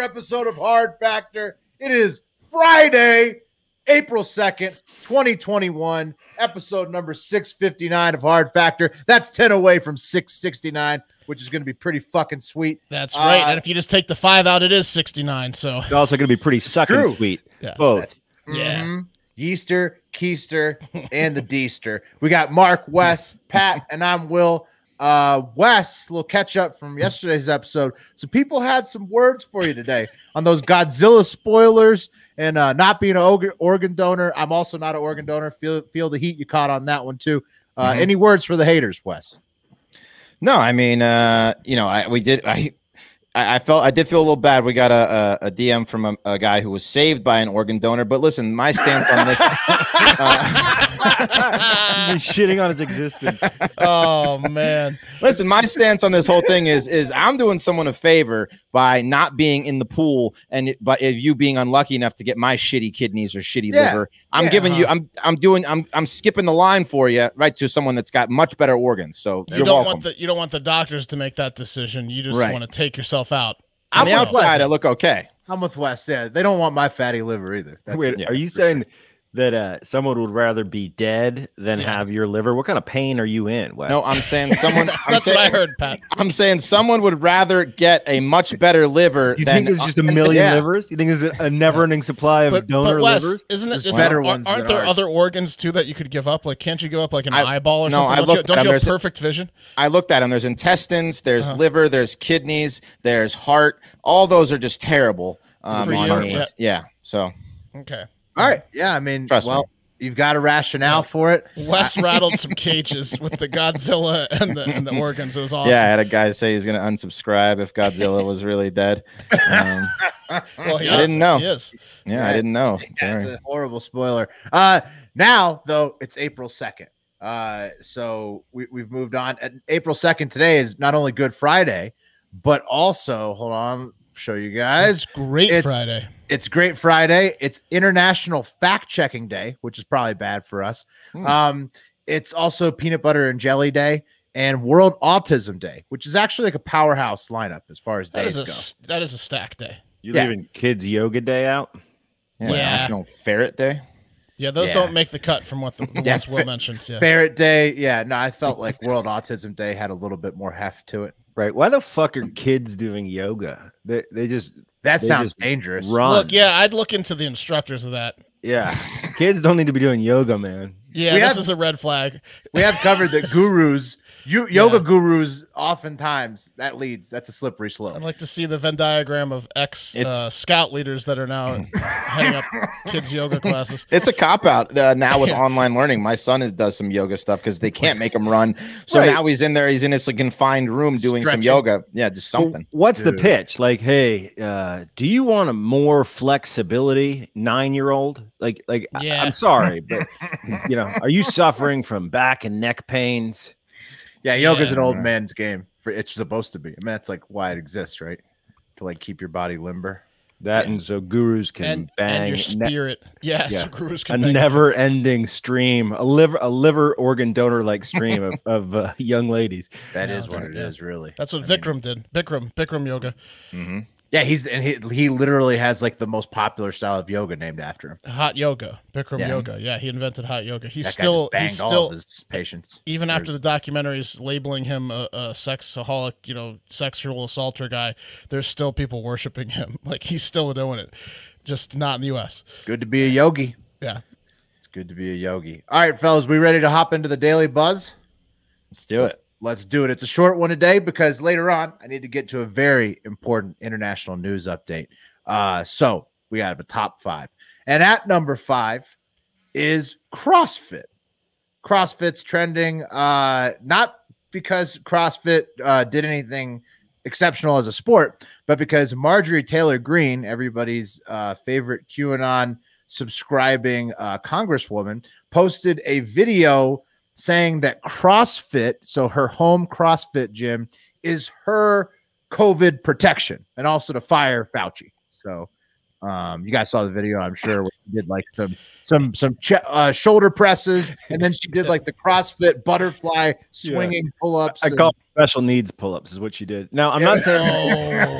another episode of Hard Factor. It is Friday, April 2nd, 2021, episode number 659 of Hard Factor. That's 10 away from 669, which is going to be pretty fucking sweet. That's right. Uh, and if you just take the five out, it is 69. So, It's also going to be pretty sucking sweet. Yeah. Both. yeah. Mhm. Yeaster, Keister, and the Deester. We got Mark, Wes, Pat, and I'm Will. Uh, Wes, little catch up from yesterday's episode. So people had some words for you today on those Godzilla spoilers and uh, not being an organ, donor. I'm also not an organ donor. Feel feel the heat you caught on that one too. Uh, Mhm. Any words for the haters, Wes? No, I mean, uh, you know, I we did. I I I felt I did feel a little bad. We got a a, a DM from a, a guy who was saved by an organ donor. But listen, my stance on this. uh, He's shitting on his existence. Oh, man. listen, my stance on this whole thing is is I'm doing someone a favor by not being in the pool, and it- but if you being unlucky enough to get my shitty kidneys or shitty Yeah, liver, I'm yeah. giving you. I'm I'm doing. I'm I'm skipping the line for you right to someone that's got much better organs. So You you're don't welcome. want the you don't want the doctors to make that decision. You just Right. want to take yourself out. on the I'm with outside, Wes. I look okay. I'm with Wes. Yeah, they don't want my fatty liver either. That's Wait, it. are you saying that uh, someone would rather be dead than Yeah. have your liver? What kind of pain are you in? Wes? No, I'm saying someone. That's, I'm that's saying, what I heard, Pat. I'm saying someone would rather get a much better liver You than think there's just a million Yeah. livers? You think there's a, a never-ending supply of But, donor but Wes, livers? isn't it? There's Isn't better it- ones Aren't there ours. other organs too that you could give up? Like, can't you give up like an I- eyeball or no, something? I don't you, looked don't at you have There's a- perfect vision? I looked at them. There's intestines, there's Uh-huh. liver, there's kidneys, there's heart. All those are just terrible. Um, For on you, me. yeah. Yeah. So Okay. All right. Yeah, I mean, Trust me. well, you've got a rationale for it. Wes rattled some cages with the Godzilla and the and the organs. It was awesome. yeah, I had a guy say he's going to unsubscribe if Godzilla was really dead. Um, Well, he I didn't know. He is. yeah, I didn't know. That's Sorry. a horrible spoiler. Uh, now though, it's April second. Uh, so we, we've moved on. And April second today is not only Good Friday, but also hold on, show you guys. It's great It's- Friday. It's Great Friday. It's International Fact Checking Day, which is probably bad for us. Hmm. Um, it's also Peanut Butter and Jelly Day and World Autism Day, which is actually like a powerhouse lineup as far as That days is a go. that is a stack day. You Yeah. leaving kids yoga day out? Yeah, Yeah. National Ferret Day. Yeah, those Yeah. don't make the cut from what the, the Yeah, ones Will fa- mentioned. Yeah. Ferret Day, yeah. No, I felt like World Autism Day had a little bit more heft to it. Right. Why the fuck are kids doing yoga? They, they just That They sounds just dangerous. run. Look, yeah, I'd look into the instructors of that. Yeah. kids don't need to be doing yoga, man. Yeah, We this have- is a red flag. We have covered that gurus, you yoga gurus, oftentimes that leads. That's a slippery slope. I'd like to see the Venn diagram of ex uh, scout leaders that are now heading up kids yoga classes. It's a cop out uh, now with online learning. My son is, does some yoga stuff because they can't make him run. So Right. now he's in there. He's in this like, confined room doing Stretching. some yoga. Yeah, just Well, something. What's the pitch? Like, hey, uh, do you want a more flexibility nine year old? Like, like I- Yeah. I'm sorry, but you know, are you suffering from back and neck pains? Yeah, yoga's Yeah. an old man's game. For it's supposed to be. I mean, that's like why it exists, right? To like keep your body limber. That and so gurus can And, bang and your ne- spirit. yes, yeah. gurus a can bang never ending stream, a liver, a liver organ donor like stream of, of uh, young ladies. That Yeah, is that's what it is, really. That's what I mean, Vikram did. Bikram, Bikram yoga. hmm Yeah, he's and he he literally has like the most popular style of yoga named after him. Hot yoga. Bikram Yeah. yoga. Yeah, he invented hot yoga. He's That still he's just banged all still of his patients. even after the documentaries labeling him a, a sexaholic, you know, sexual assaulter guy, there's still people worshiping him. Like he's still doing it, just not in the U.S. Good to be a yogi. Yeah. It's good to be a yogi. All right, fellas, we ready to hop into the daily buzz? Let's do it. Let's do it. It's a short one today because later on I need to get to a very important international news update. Uh, so we got a top five, and at number five is CrossFit. CrossFit's trending, uh, not because CrossFit uh, did anything exceptional as a sport, but because Marjorie Taylor Greene, everybody's uh, favorite QAnon subscribing uh, congresswoman, posted a video saying that CrossFit, so her home CrossFit gym, is her COVID protection and also to fire Fauci. So Um, you guys saw the video, I'm sure. Where she did like some some some ch- uh, shoulder presses, and then she did like the CrossFit butterfly swinging pull ups. I call special needs pull-ups is what she did. Now I'm not saying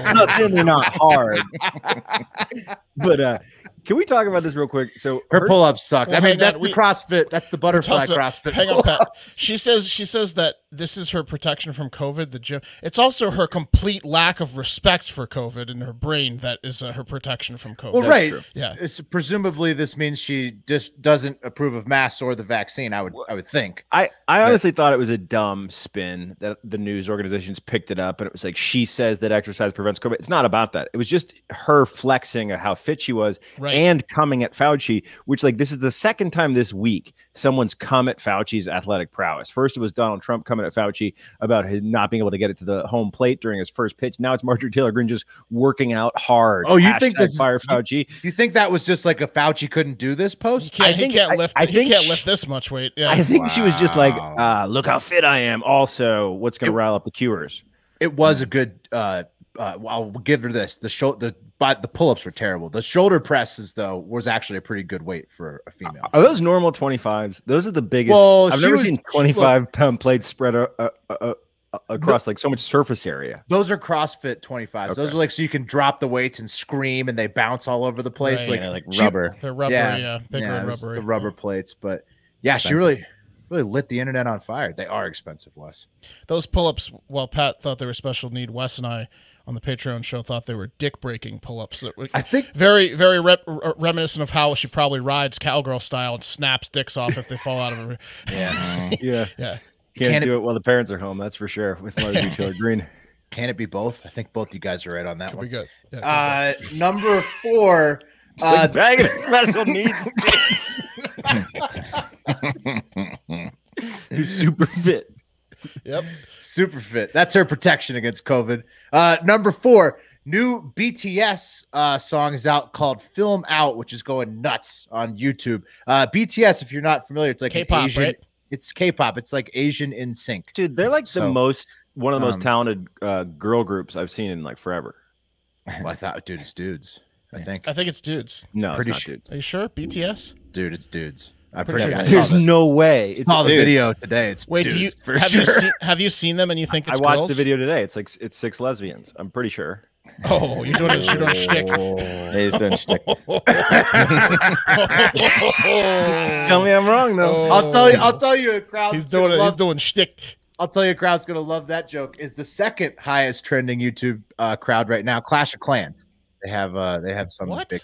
I'm not saying they're not hard, but uh can we talk about this real quick? So her pull ups suck. Well, I mean, hang on, that's we- the CrossFit. That's the butterfly CrossFit. Hang on, Pat. She says she says that this is her protection from COVID. The gym. It's also her complete lack of respect for COVID in her brain that is uh, her protection from COVID. Well, That's right. true. Yeah. It's, presumably, this means she just doesn't approve of masks or the vaccine. I would, I would think. I, I honestly thought it was a dumb spin that the news organizations picked it up and it was like she says that exercise prevents COVID. It's not about that. It was just her flexing of how fit she was Right. and coming at Fauci, which like this is the second time this week someone's come at Fauci's athletic prowess. First it was Donald Trump coming at Fauci about his not being able to get it to the home plate during his first pitch. Now it's Marjorie Taylor Greene just working out hard. Oh, you think this fire you- Fauci? You think that was just like a Fauci couldn't do this He post? can't, I he think- can't I- lift. I think he can't sh- lift this much weight. Yeah. I think she was just like, Wow. uh, look how fit I am. Also, what's gonna rile up the cures? It was a good. uh uh, I'll give her this. The show, the but the pull-ups were terrible. The shoulder presses, though, was actually a pretty good weight for a female. Are those normal 25s? Those are the biggest. Well, I've she never was- seen 25 pound plates spread uh, uh, uh, across like so much surface area. Those are CrossFit 25s. Those are like so you can drop the weights and scream and they bounce all over the place. Right. Like, Yeah, like she- rubber. They're rubber. Yeah. Yeah. Yeah, red it was rubber. the rubber plates. But yeah, she really, really lit the internet on fire. They are expensive, Wes. Those pull-ups. While Pat thought they were special need, Wes and I on the Patreon show thought they were dick-breaking pull-ups. That were I think very, very rep- r- reminiscent of how she probably rides cowgirl style and snaps dicks off if they fall out of her. yeah. Yeah. Yeah. Can't Can it- do it while the parents are home. That's for sure. With Marjorie Taylor Green. Can it be both? I think both you guys are right on that Could be one. good. Yeah, could be Uh, number four. It's like Uh, bagging a special needs. Who's super fit. Yep. Super fit. That's her protection against COVID. Uh, number four, new BTS uh, song is out called "Film Out," which is going nuts on YouTube. Uh, BTS, if you're not familiar, it's like K-pop, Asian. right? It's K-pop. It's like Asian NSYNC. Dude, they're like So, the most, one of the most um, talented uh, girl groups I've seen in like forever. Well, I thought, dude, it's dudes. I think, I think it's dudes. No, Pretty it's not, sure- dude. Are you sure? BTS? dude, it's dudes. I'm Pretty pretty sure sure. I There's the, no way. It's all the dudes. video today. It's Wait, do you for have sure. you seen have you seen them and you think I watched girls? the video today. It's like it's six lesbians. I'm pretty sure. Oh, you're doing a, you're doing a shtick. He's doing shtick. Tell me I'm wrong though. I'll tell you. I'll tell you. A crowd. He's doing it. He's doing shtick. I'll tell you, a crowd's gonna love that joke. Is the second highest trending YouTube uh, crowd right now? Clash of Clans. They have uh, they have some What? big.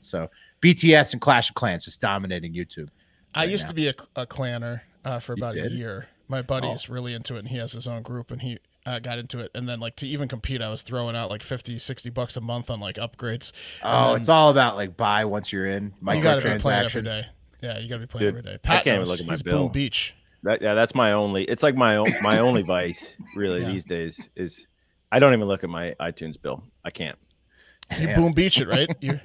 So BTS and Clash of Clans just dominating YouTube. I used now. to be a, a clanner uh, for about a year. My buddy's really into it, and he has his own group, and he uh, got into it. And then, like, to even compete, I was throwing out like 50, 60 bucks a month on like upgrades. Oh, then- it's all about like buy once you're in you got to be playing every microtransactions. day. Yeah, you got to be playing Dude, every day. I can't even look at my He's bill. Boom Beach. That, yeah, that's my only. It's like my own, my only vice really Yeah. these days is I don't even look at my iTunes bill. I can't. You Yeah. Boom Beach it, right? You,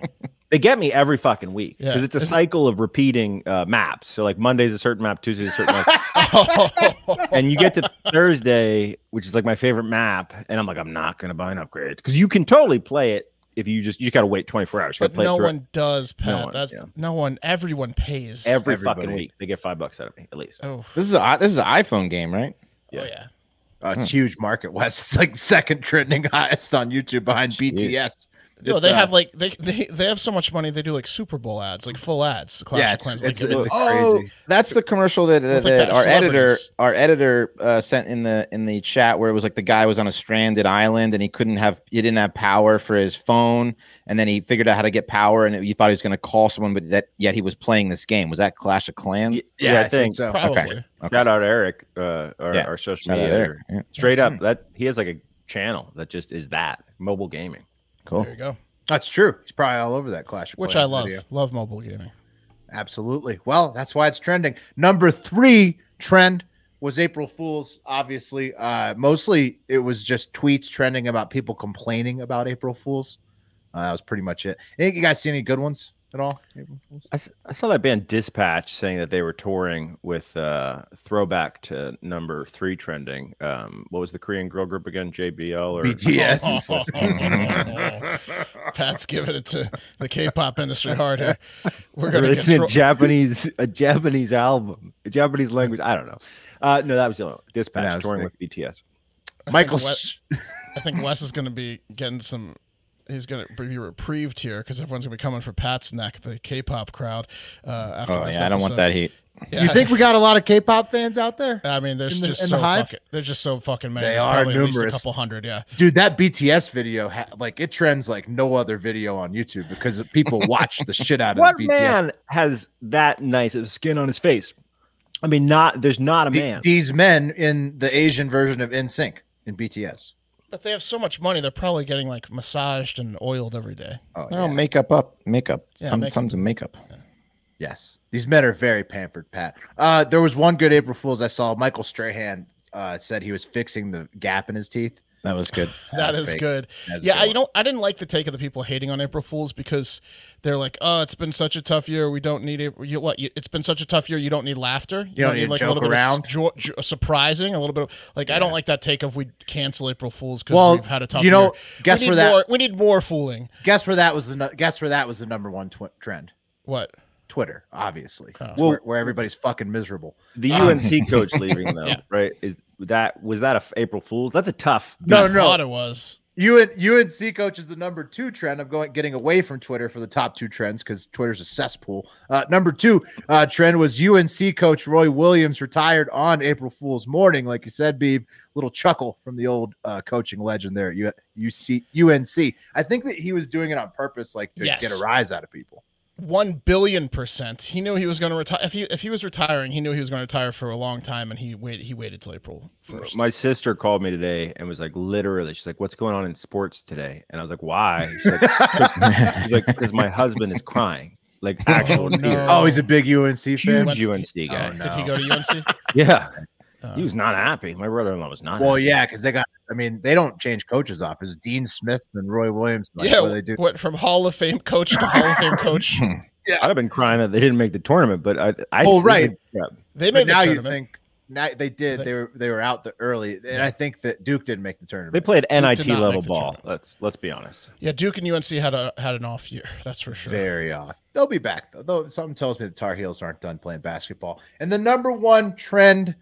They get me every fucking week Yeah. because it's a Isn't- cycle of repeating uh, maps. So like Monday's a certain map, Tuesday's a certain map, oh, and you get to Thursday, which is like my favorite map, and I'm like, I'm not gonna buy an upgrade because you can totally play it if you just you just gotta wait 24 hours. You gotta but play it no one does, Pat. one, That's yeah. no one. Everyone pays. every Everybody. fucking week. They get five bucks out of me at least. oh, This is a this is an iPhone game, right? oh yeah. Oh, it's huge market west. It's like second trending highest on YouTube behind BTS. No, It's, they uh, have like they, they they have so much money. They do like Super Bowl ads, like full ads. Clash Yeah, of it's- Clans, it's- like, it's it- a oh, crazy- that's the commercial that, that, With, like, that our editor our editor uh, sent in the in the chat where it was like the guy was on a stranded island and he couldn't have he didn't have power for his phone and then he figured out how to get power and you thought he was going to call someone but that yet he was playing this game. Was that Clash of Clans? Y- Yeah, I think. so. probably. okay. Shout out Eric, uh, our, Yeah, our social Shout media Yeah, Straight up, that he has like a channel that just is that mobile gaming. Cool. There you go. That's true. He's probably all over that Clash Which Clans I love. video. Love mobile gaming. Absolutely. Well, that's why it's trending. Number three trend was April Fools. Obviously, uh, mostly it was just tweets trending about people complaining about April Fools. Uh, that was pretty much it. Any you guys see any good ones? At all? April Fools? I, s- I saw that band Dispatch saying that they were touring with uh, throwback to number three trending. Um, what was the Korean girl group again? JBL or BTS. Pat's giving it to the K-pop industry hard here. We're We're gonna get listening tro- to Japanese a Japanese album, a Japanese language. I don't know. Uh, no, that was the other one. Dispatch touring fake. with BTS. Michael. Wes- I think Wes is going to be getting some. He's going to be reprieved here because everyone's going to be coming for Pat's neck, the K-pop crowd. Uh, after Oh this yeah, I don't want that heat. Yeah, You think we got a lot of K-pop fans out there? I mean, there's in the- just in the so hive? fucking. There's just so fucking many. They There's are probably at least numerous. a couple hundred. Yeah. Dude, that BTS video, ha- like it trends like no other video on YouTube because people watch the shit out of What the BTS. man has that nice of skin on his face? I mean, not there's not a The- man. these men in the Asian version of NSYNC in BTS. But they have so much money, they're probably getting like massaged and oiled every day. Oh, No yeah. makeup up, makeup. Yeah, Ton- makeup. Tons of makeup. yes. These men are very pampered, Pat. Uh, there was one good April Fool's I saw. Michael Strahan uh, said he was fixing the gap in his teeth. That was good. That That's is fake. good. That's a yeah, good I, you know, I didn't like the take of the people hating on April Fools because they're like, "Oh, it's been such a tough year. We don't need it. You, what? You, it's been such a tough year. You don't need laughter. You don't need like a little around. bit of jo- jo- surprising, a little bit of like. I don't like that take of we cancel April Fools because Well, we've had a tough. you know, year. guess we where that more, we need more fooling. guess where that was the guess where that was the number one tw- trend. What? Twitter, obviously, Oh. Well- where, where everybody's fucking miserable. The Um, UNC coach leaving though, Yeah. right? Is that was that a f- April Fool's? That's a tough. No, I no. thought it was. UN, UNC coach is the number two trend. I'm going getting away from Twitter for the top two trends because Twitter's a cesspool. Uh, number two uh, trend was UNC coach Roy Williams retired on April Fool's morning. Like you said, Beeb, little chuckle from the old uh, coaching legend there at U- UC, UNC. I think that he was doing it on purpose, like to Yes. get a rise out of people. One billion percent. He knew he was going to retire. If he if he was retiring, he knew he was going to retire for a long time, and he waited. He waited till April first. My sister called me today and was like, literally, she's like, "What's going on in sports today?" And I was like, "Why?" She's like, She's like, "Because my husband is crying, like oh, actual Oh, no. Oh, he's a big UNC fan. Huge UNC oh, guy. Oh, no. Did he go to UNC? Yeah, Uh, he was not happy. My brother-in-law was not. Well, happy. yeah, because they got. I mean, they don't change coaches off. It's Dean Smith and Roy Williams. Like, yeah, what they do? went from Hall of Fame coach to Hall of Fame coach. Yeah, I'd have been crying that they didn't make the tournament, but I, I Oh, this is- right. yeah. They But made the now you think now they did. They- They were they were out the early, and I think that Duke didn't make the tournament. They played NIT level ball. tournament. Let's let's be honest. Yeah, Duke and UNC had a had an off year. That's for sure. very off. They'll be back though. Though something tells me the Tar Heels aren't done playing basketball. And the number one trend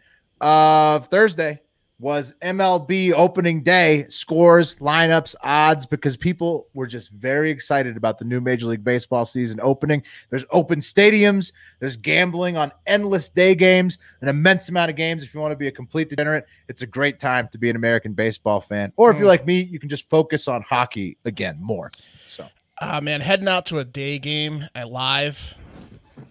of Thursday was MLB opening day scores, lineups, odds, because people were just very excited about the new Major League Baseball season opening. There's open stadiums, there's gambling on endless day games, an immense amount of games. If you want to be a complete degenerate, it's a great time to be an American baseball fan. Or if you're Mm. like me, you can just focus on hockey again more. So Ah man, heading out to a day game at live,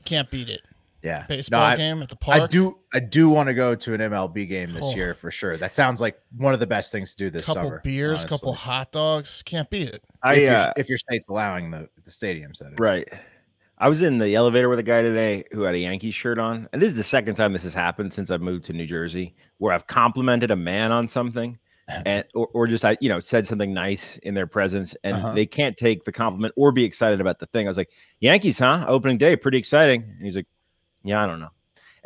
can't beat it. Yeah, Baseball No, I- game at the park. I do I do want to go to an MLB game this Oh. year for sure. That sounds like one of the best things to do this couple summer. beers, honestly. couple hot dogs, can't beat it. I if, your, uh, if your state's allowing the the stadiums that is. Right. I was in the elevator with a guy today who had a Yankees shirt on. And this is the second time this has happened since I've moved to New Jersey, where I've complimented a man on something and or, or just I, you know, said something nice in their presence and Uh-huh. they can't take the compliment or be excited about the thing. I was like, Yankees, huh? Opening day, pretty exciting. And he's like, Yeah, I don't know.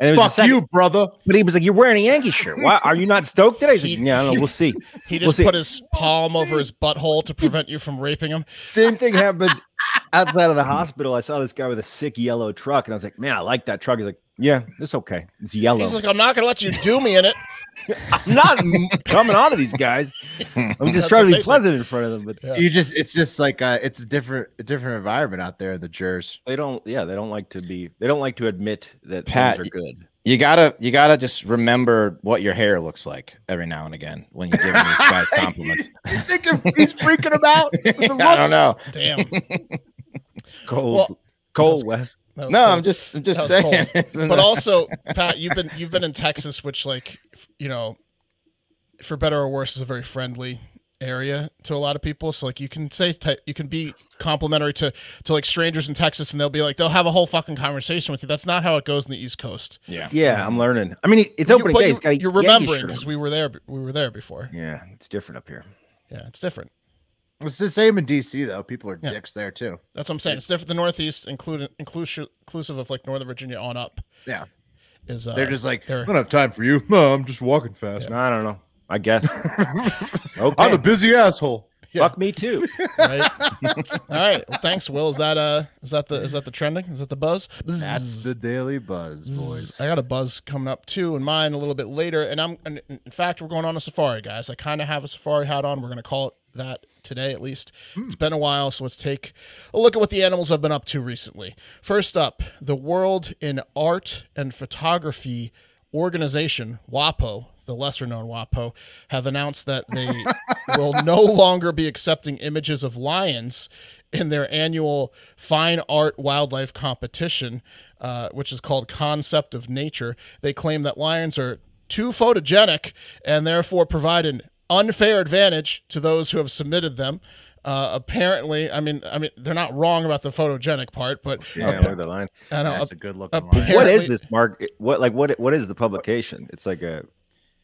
And it was Fuck second- you, brother. but he was like, You're wearing a Yankee shirt. Why are you not stoked today? He's like, He- Yeah, I don't know. We'll see. He We'll just see. put his palm over his butthole to prevent you from raping him. Same thing happened outside of the hospital. I saw this guy with a sick yellow truck, and I was like, "Man, I like that truck." He's like, "Yeah, it's okay. It's yellow. He's like, I'm not gonna let you do me in it. I'm not coming on to these guys. I'm That's just trying to be pleasant in front of them." But Yeah. You just it's just like uh it's a different a different environment out there, the jurors, they don't. Yeah, they don't like to be. They don't like to admit that Pat, things are good. You gotta you gotta just remember what your hair looks like every now and again when you give giving these guys compliments. You think he's freaking him out? I don't know. Damn. Cole, Well- Cole West. That No, cool. I'm just I'm just saying. But also pat you've been you've been in texas which like you know for better or worse is a very friendly area to a lot of people so like you can say te- you can be complimentary to to like strangers in texas and they'll be like they'll have a whole fucking conversation with you that's not how it goes in the east coast yeah. Yeah, I'm learning. I mean, it's You- opening but day. you, It's got a you're remembering because we were there we were there before Yeah, it's different up here. yeah it's different It's the same in DC though. People are Yeah. dicks there too. That's what I'm saying. It's different. The Northeast, including inclusive inclusive of like Northern Virginia on up. Yeah. is uh, They're just like, I they're- don't have time for you. No, I'm just walking fast. I don't know. I guess. okay. I'm a busy asshole. Yeah. Fuck me too. right. All right. Well, thanks, Will. Is that uh is that the is that the trending? Is that the buzz? That's the daily buzz, boys. I got a buzz coming up too, and mine a little bit later. And I'm, and in fact, we're going on a safari, guys. I kind of have a safari hat on. We're going to call it that today, at least. It's been a while, so let's take a look at what the animals have been up to recently. First up, the World in Art and Photography Organization, WAPO, the lesser known WAPO, have announced that they will no longer be accepting images of lions in their annual fine art wildlife competition, uh, which is called Concept of Nature. They claim that lions are too photogenic and therefore provide an unfair advantage to those who have submitted them. Uh, apparently, I mean, I mean, they're not wrong about the photogenic part, but Damn, look at the line. I know That's a good looking apparently- line. What is this, Mark? What like what? What is the publication? It's like a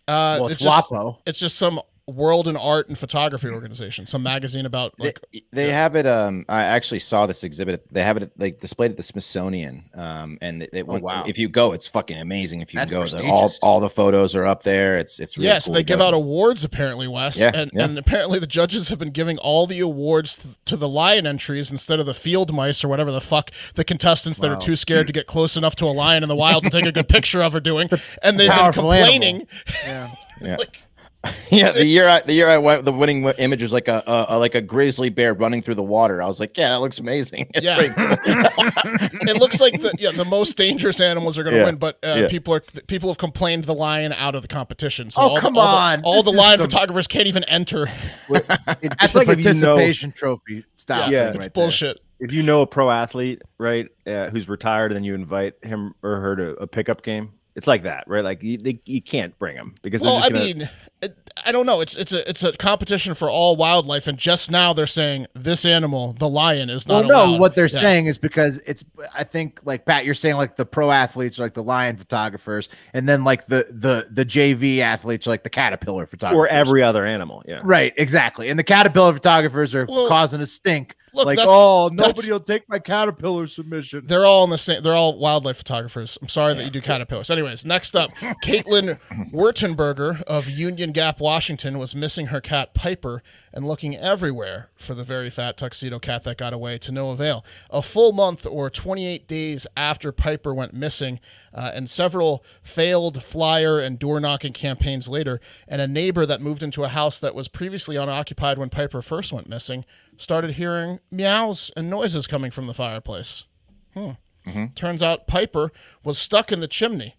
uh, Well, it's it's just, WAPO. it's just some world and art and photography organization, some magazine about like they, they have it. Um, I actually saw this exhibit. They have it like displayed at the Smithsonian. Um, and it, it, Oh, wow. if you go, it's fucking amazing. If you That's go, the, all all the photos are up there. It's it's really yes, cool they give go. out awards apparently, Wes, Yeah, and yeah. and apparently the judges have been giving all the awards th- to the lion entries instead of the field mice or whatever the fuck the contestants that are too scared to get close enough to a lion in the wild to take a good picture of are doing, and they've been Powerful animal. complaining. Yeah. Yeah. like, yeah, the year I the year I went, the winning image was like a, a, a like a grizzly bear running through the water. I was like, yeah, that looks amazing. It's Yeah. cool. it looks like the yeah the most dangerous animals are going to Yeah, win, but uh, yeah. people are people have complained the lion out of the competition. So Oh, all come the, all the- on. all the, This is lion some- photographers can't even enter. That's it's like like a if you know participation trophy style. Yeah, thing it's right there. bullshit. if you know a pro athlete, right, uh, who's retired, and then you invite him or her to a pickup game. It's like that, right? Like you, they, you can't bring them because Well, just I gonna, mean, it, I don't know. It's it's a it's a competition for all wildlife, and just now they're saying this animal, the lion, is not. Well, no, allowed. what they're Yeah. saying is because it's. I think like Pat, you're saying like the pro athletes are like the lion photographers, and then like the the the JV athletes are like the caterpillar photographers, or every other animal. Yeah. Right, exactly. And the caterpillar photographers are Well, causing a stink. Look, like, that's- oh, nobody will take my caterpillar submission. They're all in the same. They're all wildlife photographers. I'm sorry that you do caterpillars. Anyways, next up, Caitlin Wurtenberger of Union Gap, Washington, was missing her cat Piper and looking everywhere for the very fat tuxedo cat that got away to no avail. A full month or 28 days after Piper went missing, uh, and several failed flyer and door knocking campaigns later, and a neighbor that moved into a house that was previously unoccupied when Piper first went missing started hearing meows and noises coming from the fireplace. Turns out Piper was stuck in the chimney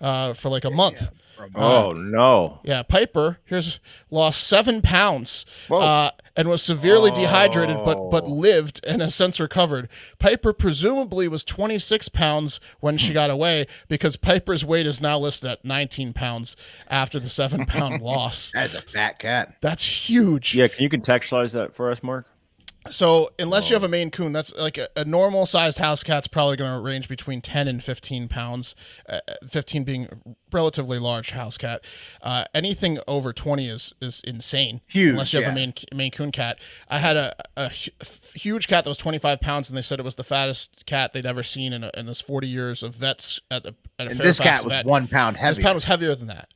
uh, for like a month. Oh no. Yeah, Piper here's lost seven pounds uh, and was severely dehydrated, but but Oh. lived and has since recovered. Piper presumably was 26 pounds when she got away because Piper's weight is now listed at 19 pounds after the seven pound loss. That's a fat cat. That's huge. Yeah. Can you contextualize that for us, Mark? So unless you Oh. have a Maine Coon, that's like a, a normal sized house cat's probably going to range between 10 and 15 pounds. Uh, 15 being relatively large house cat. Uh, anything over 20 is is insane. Huge, Unless you have yeah. a Maine Maine Coon cat. I had a, a huge cat that was 25 pounds, and they said it was the fattest cat they'd ever seen in, a, in this 40 years of vets at a, at a And this cat was vet. one pound This pound was heavier than that.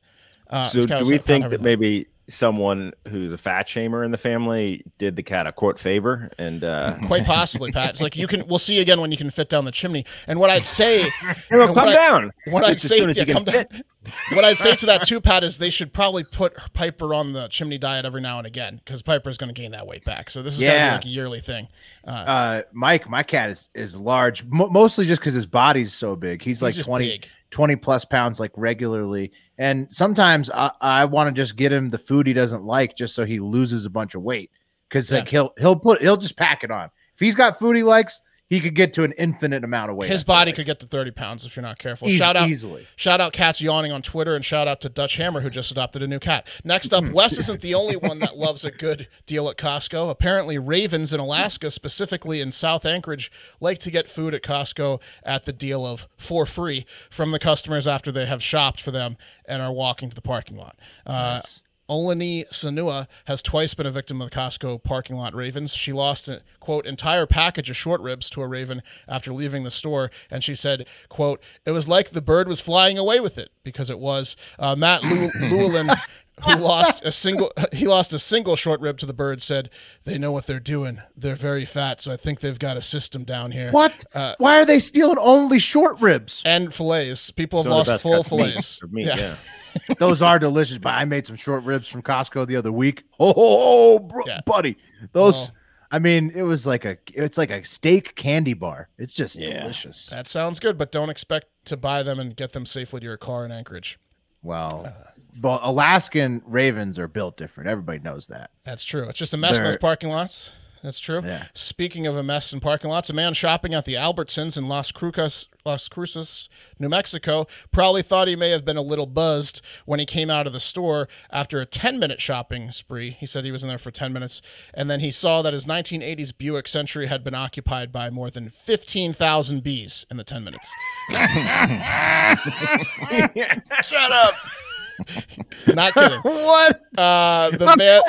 Uh, so do we think that maybe someone who's a fat shamer in the family did the cat a court favor and uh Quite possibly, Pat. It's like you can. We'll see again when you can fit down the chimney. And what I'd say, no, and come what I- down what I'd just as say, soon as yeah, you can come down. fit. what I'd say to that too, Pat, is they should probably put Piper on the chimney diet every now and again because Piper's going to gain that weight back. So this is Yeah. be like a yearly thing. Uh, uh, Mike, my cat is is large, mo- mostly just because his body's so big. He's, he's like 20, big. 20 plus pounds like regularly. And sometimes i, I want to just get him the food he doesn't like just so he loses a bunch of weight because like he'll he'll put he'll just pack it on. If he's got food he likes he could get to an infinite amount of weight His body could get to 30 pounds if you're not careful. Shout out, easily shout out, cats yawning on Twitter, and shout out to Dutch Hammer who just adopted a new cat. Next up, Wes isn't the only one that loves a good deal at Costco. Apparently, ravens in Alaska, specifically in South Anchorage, like to get food at Costco at the deal of for free from the customers after they have shopped for them and are walking to the parking lot. Uh, Olani Sanua has twice been a victim of the Costco parking lot ravens. She lost a quote entire package of short ribs to a raven after leaving the store, and she said, "quote It was like the bird was flying away with it because it was." Uh, Matt Lew- Llewellyn, who lost a single he lost a single short rib to the bird, said, "They know what they're doing. They're very fat, so I think they've got a system down here." What? Uh, Why are they stealing only short ribs? and fillets. People have Some lost full cuts meat. fillets. Of meat, Yeah. yeah. Those are delicious, but I made some short ribs from Costco the other week. Oh, oh, oh, bro, Yeah. buddy, those. Well- I mean, it was like a it's like a steak candy bar. It's just Yeah. delicious. That sounds good, but don't expect to buy them and get them safely to your car in Anchorage. Well, Uh. But Alaskan ravens are built different. Everybody knows that. That's true. It's just a mess in those parking lots. That's true. Yeah. Speaking of a mess in parking lots, a man shopping at the Albertsons in Las Cruces, Las Cruces, New Mexico, probably thought he may have been a little buzzed when he came out of the store after a 10-minute shopping spree. He said he was in there for 10 minutes, and then he saw that his 1980s Buick Century had been occupied by more than 15,000 bees in the 10 minutes. Shut up. Not kidding. what? Uh, the man,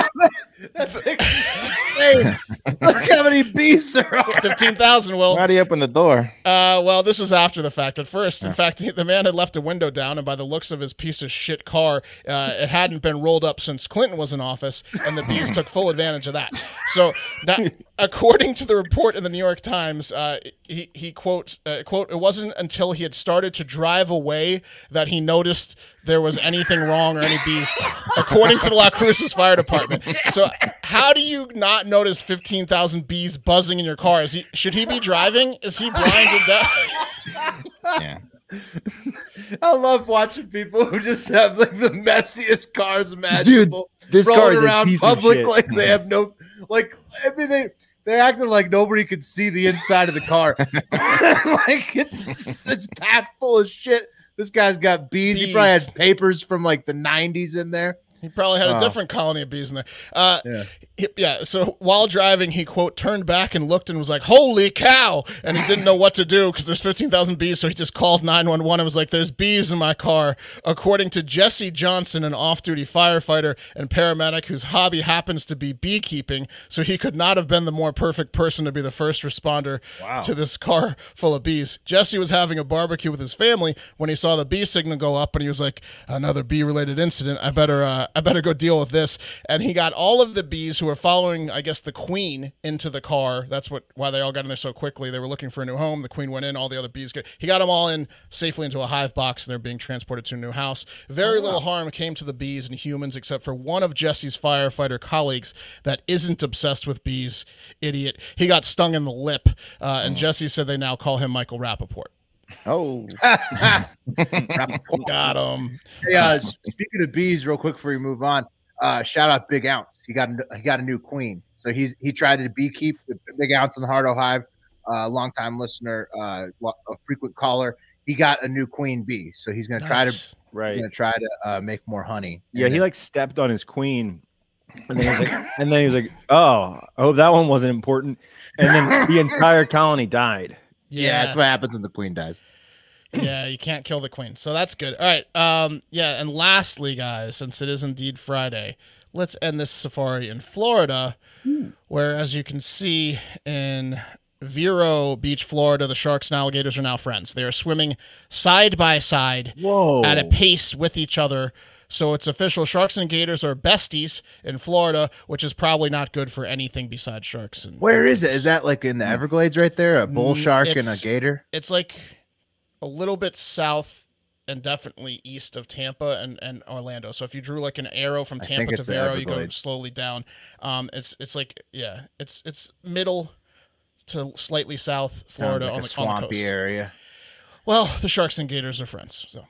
hey, look how many bees there are. 15,000 will. How do you open the door? Uh, well, this was after the fact. At first, in fact, the man had left a window down, and by the looks of his piece of shit car, uh, it hadn't been rolled up since Clinton was in office, and the bees took full advantage of that. So, now, according to the report in the New York Times, uh, he he quotes uh, quote It wasn't until he had started to drive away that he noticed there was anything wrong or any bees, according to the Las Cruces Fire Department. So, how do you not notice fifteen thousand bees buzzing in your car? Is he should he be driving? Is he blinded? That Yeah. I love watching people who just have like the messiest cars imaginable. This rolling car is a around piece of public shit. like they have no like. I mean, they they're acting like nobody could see the inside of the car. like it's it's packed full of shit. This guy's got bees. He probably Bees. had papers from like the '90s in there. He probably had a Oh. different colony of bees in there. Uh, Yeah. he- yeah. So while driving, he quote turned back and looked and was like, "Holy cow!" And he didn't know what to do because there's 15,000 bees. So he just called 911 and was like, "There's bees in my car." According to Jesse Johnson, an off-duty firefighter and paramedic whose hobby happens to be beekeeping, so he could not have been the more perfect person to be the first responder to this car full of bees. Jesse was having a barbecue with his family when he saw the bee signal go up, and he was like, "Another bee-related incident. I better, uh, I better go deal with this." And he got all of the bees who were following, I guess, the queen into the car. That's what why they all got in there so quickly. They were looking for a new home. The queen went in. All the other bees got. He got them all in safely into a hive box, and they're being transported to a new house. Very little harm came to the bees and humans, except for one of Jesse's firefighter colleagues that isn't obsessed with bees. Idiot. He got stung in the lip, uh, and Jesse said they now call him Michael Rapaport. Oh. Got him. Hey, uh, speaking of bees, real quick before we move on, uh, shout out Big Ounce. He got a, he got a new queen. So he's he tried to beekeep with Big Ounce in the Hardo Hive. Uh, longtime listener, uh, a frequent caller. He got a new queen bee, so he's gonna try to Right. gonna try to uh, make more honey. Yeah, he like stepped on his queen. And then, he was like, and then he was like, "Oh, I hope that one wasn't important." And then the entire colony died. Yeah, that's what happens when the queen dies. yeah, you can't kill the queen. So that's good. All right. Um, yeah, and lastly, guys, since it is indeed Friday, let's end this safari in Florida, where as you can see in Vero Beach, Florida, the sharks and alligators are now friends. They are swimming side by side Whoa! at a pace with each other. So it's official. Sharks and gators are besties in Florida, which is probably not good for anything besides sharks. And Where is it? Is that like in the Everglades right there? A bull Mm, shark and a gator? it's like a little bit south and definitely east of Tampa and, and Orlando. So if you drew like an arrow from Tampa to Vero, you go slowly down. Um, it's it's like yeah, it's it's middle to slightly south Florida like on, the, on the coast. area. Well, the sharks and gators are friends, so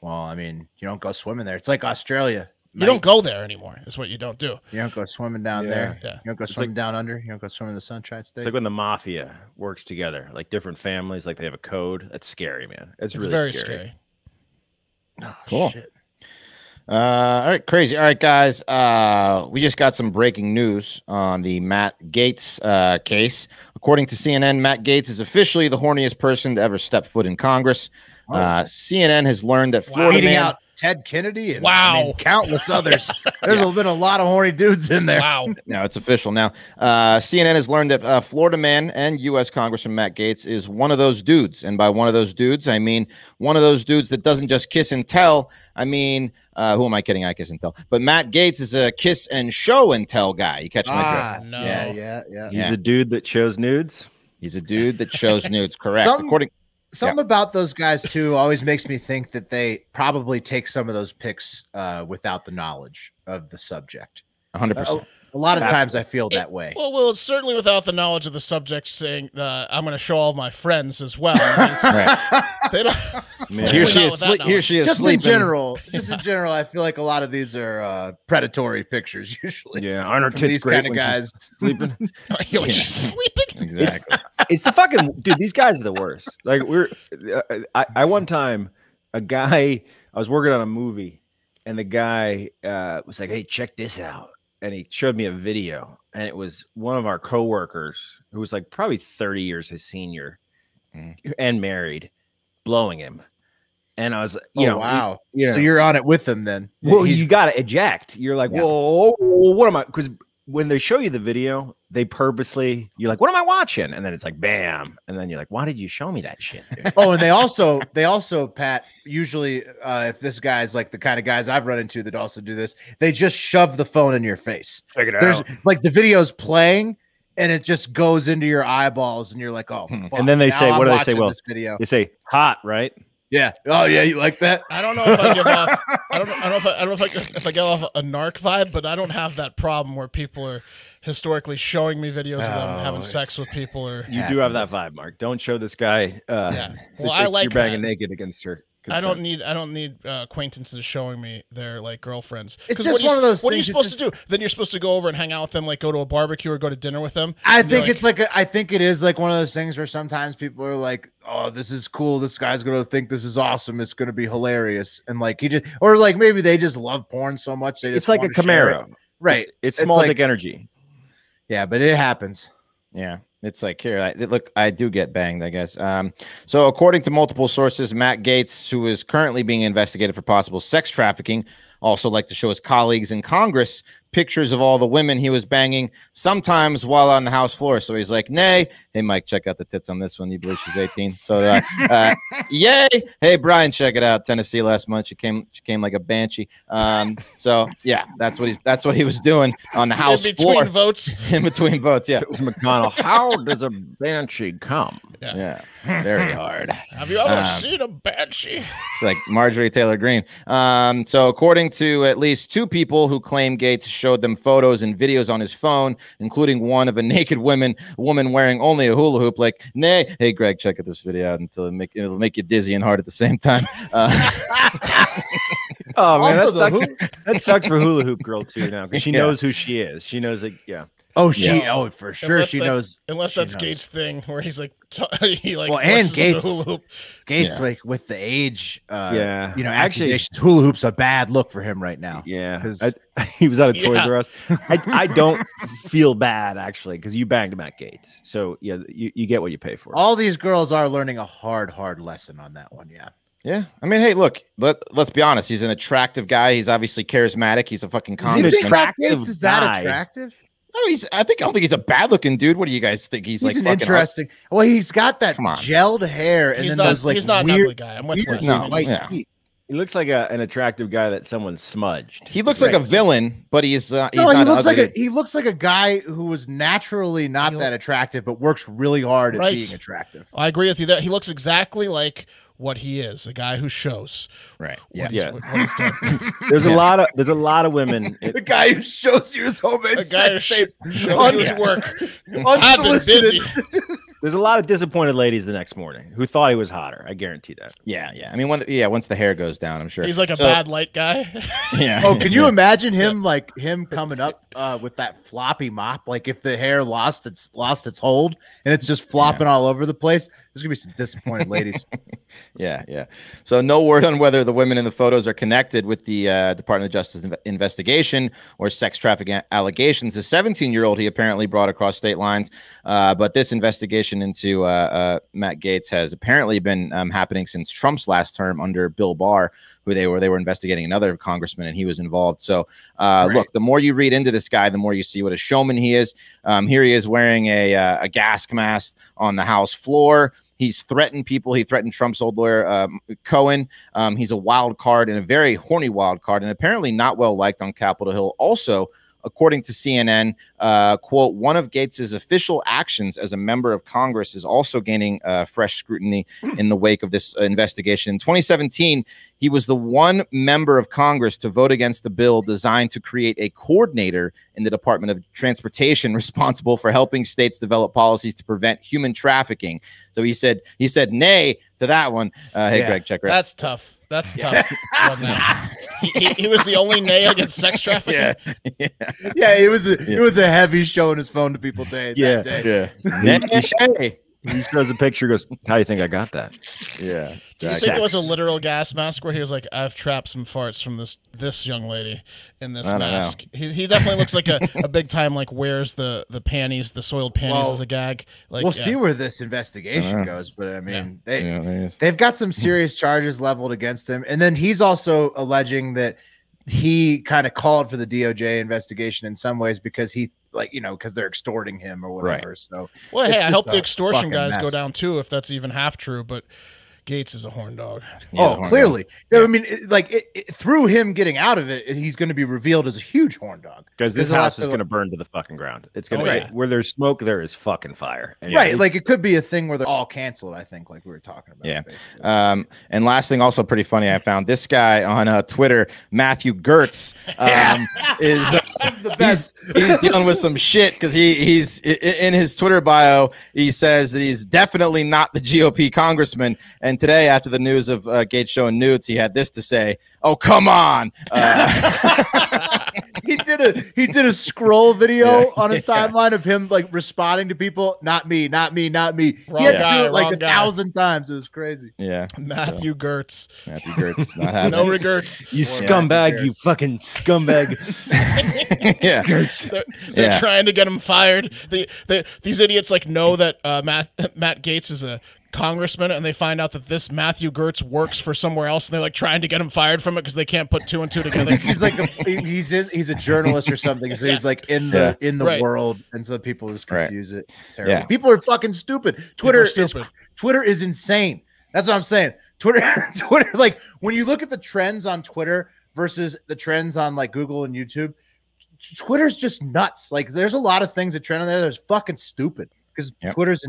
Well, I mean, you don't go swimming there. It's like Australia. you don't go there anymore. Is what you don't do. You don't go swimming down Yeah. there. Yeah. You don't go It's swimming like- down under. You don't go swimming in the Sunshine State. It's like when the mafia works together, like different families, like they have a code. That's scary, man. It's, It's really very scary. scary. Oh, Cool. shit. Uh, all right, crazy. All right, guys. Uh, we just got some breaking news on the Matt Gaetz uh, case. According to CNN, Matt Gaetz is officially the horniest person to ever step foot in Congress. Uh, CNN has learned that Florida Tweeting man. out Ted Kennedy and Wow. I mean, countless others. There's been a lot of horny dudes in there. Wow. Now it's official. Now, uh, CNN has learned that uh, Florida man and U.S. Congressman Matt Gaetz is one of those dudes, and by one of those dudes, I mean one of those dudes that doesn't just kiss and tell. I mean, uh, who am I kidding? I kiss and tell. But Matt Gaetz is a kiss and show and tell guy. You catch my drift? Ah, No. Yeah, yeah, yeah. He's Yeah. a dude that shows nudes. He's a dude that shows nudes. Correct. Some- According. Something about those guys too always makes me think that they probably take some of those picks uh, without the knowledge of the subject. 100. A, percent a lot of That's- times I feel that way. Well, well, it's certainly without the knowledge of the subject saying, uh, I'm going to show all my friends as well. I mean, Right. they don't, Man, Here she not is. with here she is just in sleeping. general, just in general, I feel like a lot of these are uh, predatory pictures usually. Yeah, aren't her From tits these great kind of guys. sleeping? Yo, sleeping. Exactly. it's the fucking dude. These guys are the worst. Like we're, uh, I, I one time a guy I was working on a movie, and the guy uh, was like, "Hey, check this out," and he showed me a video, and it was one of our coworkers who was like probably thirty years his senior, Mm. and married, blowing him, and I was, you oh, know, wow. you know, So you're on it with them then. well, He's- you got to eject. You're like, Yeah. whoa, whoa, whoa, what am I? Because when they show you the video, they purposely, you're like, what am I watching? And then it's like, bam, and then you're like, why did you show me that shit? dude? oh, and they also they also Pat usually uh, if this guy's like the kind of guys I've run into that also do this, they just shove the phone in your face. Check it There's like the video's playing and it just goes into your eyeballs and you're like, oh, Hmm. fuck, And then they now say- I'm what do they say? watching Well, this video. They say hot, right? Yeah. Oh yeah, you like that? I don't know if I give off. I don't. I don't know if I, I don't know if I, if I get off a narc vibe, but I don't have that problem where people are historically showing me videos of them Oh, having sex with people or. You do have that vibe, Mark. Don't show this guy. Uh, Yeah. Well, I like you're banging that. naked against her. I don't need I don't need uh, acquaintances showing me their like girlfriends. It's 'Cause just what are you- one of those What are you things, it's supposed to do? Then you're supposed to go over and hang out with them, like go to a barbecue or go to dinner with them. I think like- it's like a, I think it is like one of those things where sometimes people are like, "Oh, this is cool. This guy's gonna think this is awesome. It's gonna be hilarious." And like he just, or like maybe they just love porn so much they just It's like a want to share it. Camaro, right? It's, it's It's small like- dick energy. Yeah, but it happens. Yeah, it's like here. I, look, I do get banged, I guess. Um, so according to multiple sources, Matt Gaetz, who is currently being investigated for possible sex trafficking, also like to show his colleagues in Congress pictures of all the women he was banging, sometimes while on the House floor. So he's like, "Nay, hey Mike, check out the tits on this one. You believe she's 18? So, uh, uh, yay! Hey Brian, check it out. Tennessee last month, she came, she came like a banshee. Um, so yeah, that's what he's, that's what he was doing on the House in between floor votes. in between votes. Yeah, it was McConnell, how does a banshee come? yeah, very hard. Have you ever Um, seen a banshee? It's like Marjorie Taylor Greene. Um, so, according to at least two people who claim Gaetz showed them photos and videos on his phone, including one of a naked woman, woman wearing only a hula hoop. Like, nay, hey Greg, check out this video out until it make it'll make you dizzy and hard at the same time. Uh, Oh man, that Also, the sucks. hoop- That sucks for hula hoop girl too now because she Yeah. knows who she is. She knows that. Yeah. Oh, she. Yeah. Oh, for sure, Unless she knows. Unless She that's knows. Gaetz' thing where he's like, t- he like, Well, and forces him to Gaetz- hula hoop. Gaetz, Yeah. like with the age, uh, Yeah. you know, Actually- accusations, hula hoops a bad look for him right now. Yeah, 'Cause- I- he was out of Toys Yeah. R Us. I, I don't feel bad actually because you banged Matt Gaetz, so yeah, you, you get what you pay for. All these girls are learning a hard, hard lesson on that one. Yeah. yeah, I mean, hey, look, let let's be honest. He's an attractive guy. He's obviously charismatic. He's a fucking Is he you an think congressman. Matt Gaetz is that guy. attractive? No, he's. I think I don't think he's a bad looking dude. What do you guys think? He's, He's, like an fucking interesting. Well, he's got that gelled hair, and He's then not, those like he's not an ugly guy. I'm with weird No, white yeah. teeth. He looks like a, an attractive guy that someone smudged. He looks like a villain, but he's uh, he's No, not he looks ugly. like a he looks like a guy who was naturally not He that attractive, but works really hard at being attractive. I agree with you there. He looks exactly like what he is, a guy who shows right. what, Yeah. he's, Yeah. what he's doing. There's Yeah. a lot of there's a lot of women. it- The guy who shows you his homemade a guy who sex tapes shows you his work. I've been busy. unsolicited. there's a lot of disappointed ladies the next morning who thought he was hotter. I guarantee that. Yeah, yeah. I mean, when yeah, once the hair goes down, I'm sure He's like a So- bad light guy. Yeah. Oh, can you imagine him like him coming up uh, with that floppy mop? Like if the hair lost its lost its hold and it's just flopping all over the place. There's gonna be some disappointed ladies. Yeah, yeah. So no word on whether the women in the photos are connected with the uh, Department of Justice inve- investigation or sex trafficking allegations. The 17 year old he apparently brought across state lines, uh, but this investigation investigation into uh, uh, Matt Gaetz has apparently been um, happening since Trump's last term under Bill Barr, who they were they were investigating another congressman and he was involved. So, uh, Right. look, the more you read into this guy, the more you see what a showman he is. Um, here he is wearing a uh, a gas mask on the House floor. He's threatened people. He threatened Trump's old lawyer um, Cohen. Um, he's a wild card and a very horny wild card, and apparently not well liked on Capitol Hill. Also, according to CNN, uh, quote, one of Gaetz's official actions as a member of Congress is also gaining uh, fresh scrutiny in the wake of this uh, investigation. In 2017, he was the one member of Congress to vote against the bill designed to create a coordinator in the Department of Transportation responsible for helping states develop policies to prevent human trafficking. So he said he said nay to that one. Uh, hey, Yeah. Greg, check right. That's tough. That's tough. on that. he, he, he was the only nay against sex trafficking. Yeah, yeah, Yeah, it was a Yeah. it was a heavy showing his phone to people day. Yeah. that day. yeah. Nay. He shows a picture, goes, "How do you think I got that?" Yeah. Do you think it was a literal gas mask where he was like, "I've trapped some farts from this this young lady in this I know. mask"? He, he definitely looks like a, a big time like wears the the panties, the soiled panties Well, as a gag. Like we'll yeah. see where this investigation Uh-huh. goes, but I mean, they Yeah, there he is. they've got some serious charges leveled against him, and then he's also alleging that he kind of called for the DOJ investigation in some ways because he like you know because they're extorting him or whatever. Right. whatever. So Well, It's hey, I just hope the extortion fucking guys go down too, if that's even half true. But Gaetz is a horn dog. Yeah, oh, horn clearly, Yeah. I mean, it- like it, it- through him getting out of it, he's going to be revealed as a huge horn dog. Because this There's a lot house is going to burn to the fucking ground. It's going Oh, to yeah. where there's smoke, there is fucking fire. And right? it- Like it could be a thing where they're all canceled. I think, like we were talking about. Yeah. Um, and last thing, also pretty funny, I found this guy on uh, Twitter, Matthew Gertz, um, is uh, That's the he's, best. he's dealing with some shit because he he's in his Twitter bio. He says that he's definitely not the GOP congressman. And today, after the news of uh, Gaetz showing nudes, he had this to say: "Oh, come on." Uh, he did a he did a scroll video Yeah. on his Yeah. timeline of him like responding to people, not me, not me, not me. Wrong he had to do it like a guy. thousand times. It was crazy. yeah, Matthew Gertz. Matthew Gertz not having. No it. regrets. you Yeah, scumbag, fair. you fucking scumbag. yeah, They're, they're Yeah. trying to get him fired. The, the, these idiots like know that uh, Matt Matt Gaetz is a congressman, and they find out that this Matthew Gertz works for somewhere else, and they're like trying to get him fired from it because they can't put two and two together. He's like a, he's in he's a journalist or something. So he's like in the in the Right. world, and so people just Right. confuse it. It's terrible. Yeah. People are fucking stupid. Twitter are is. Twitter is insane. That's what I'm saying. Twitter, Twitter, like when you look at the trends on Twitter versus the trends on like Google and YouTube, Twitter's just nuts. Like there's a lot of things that trend on there that's fucking stupid because Yep. Twitter's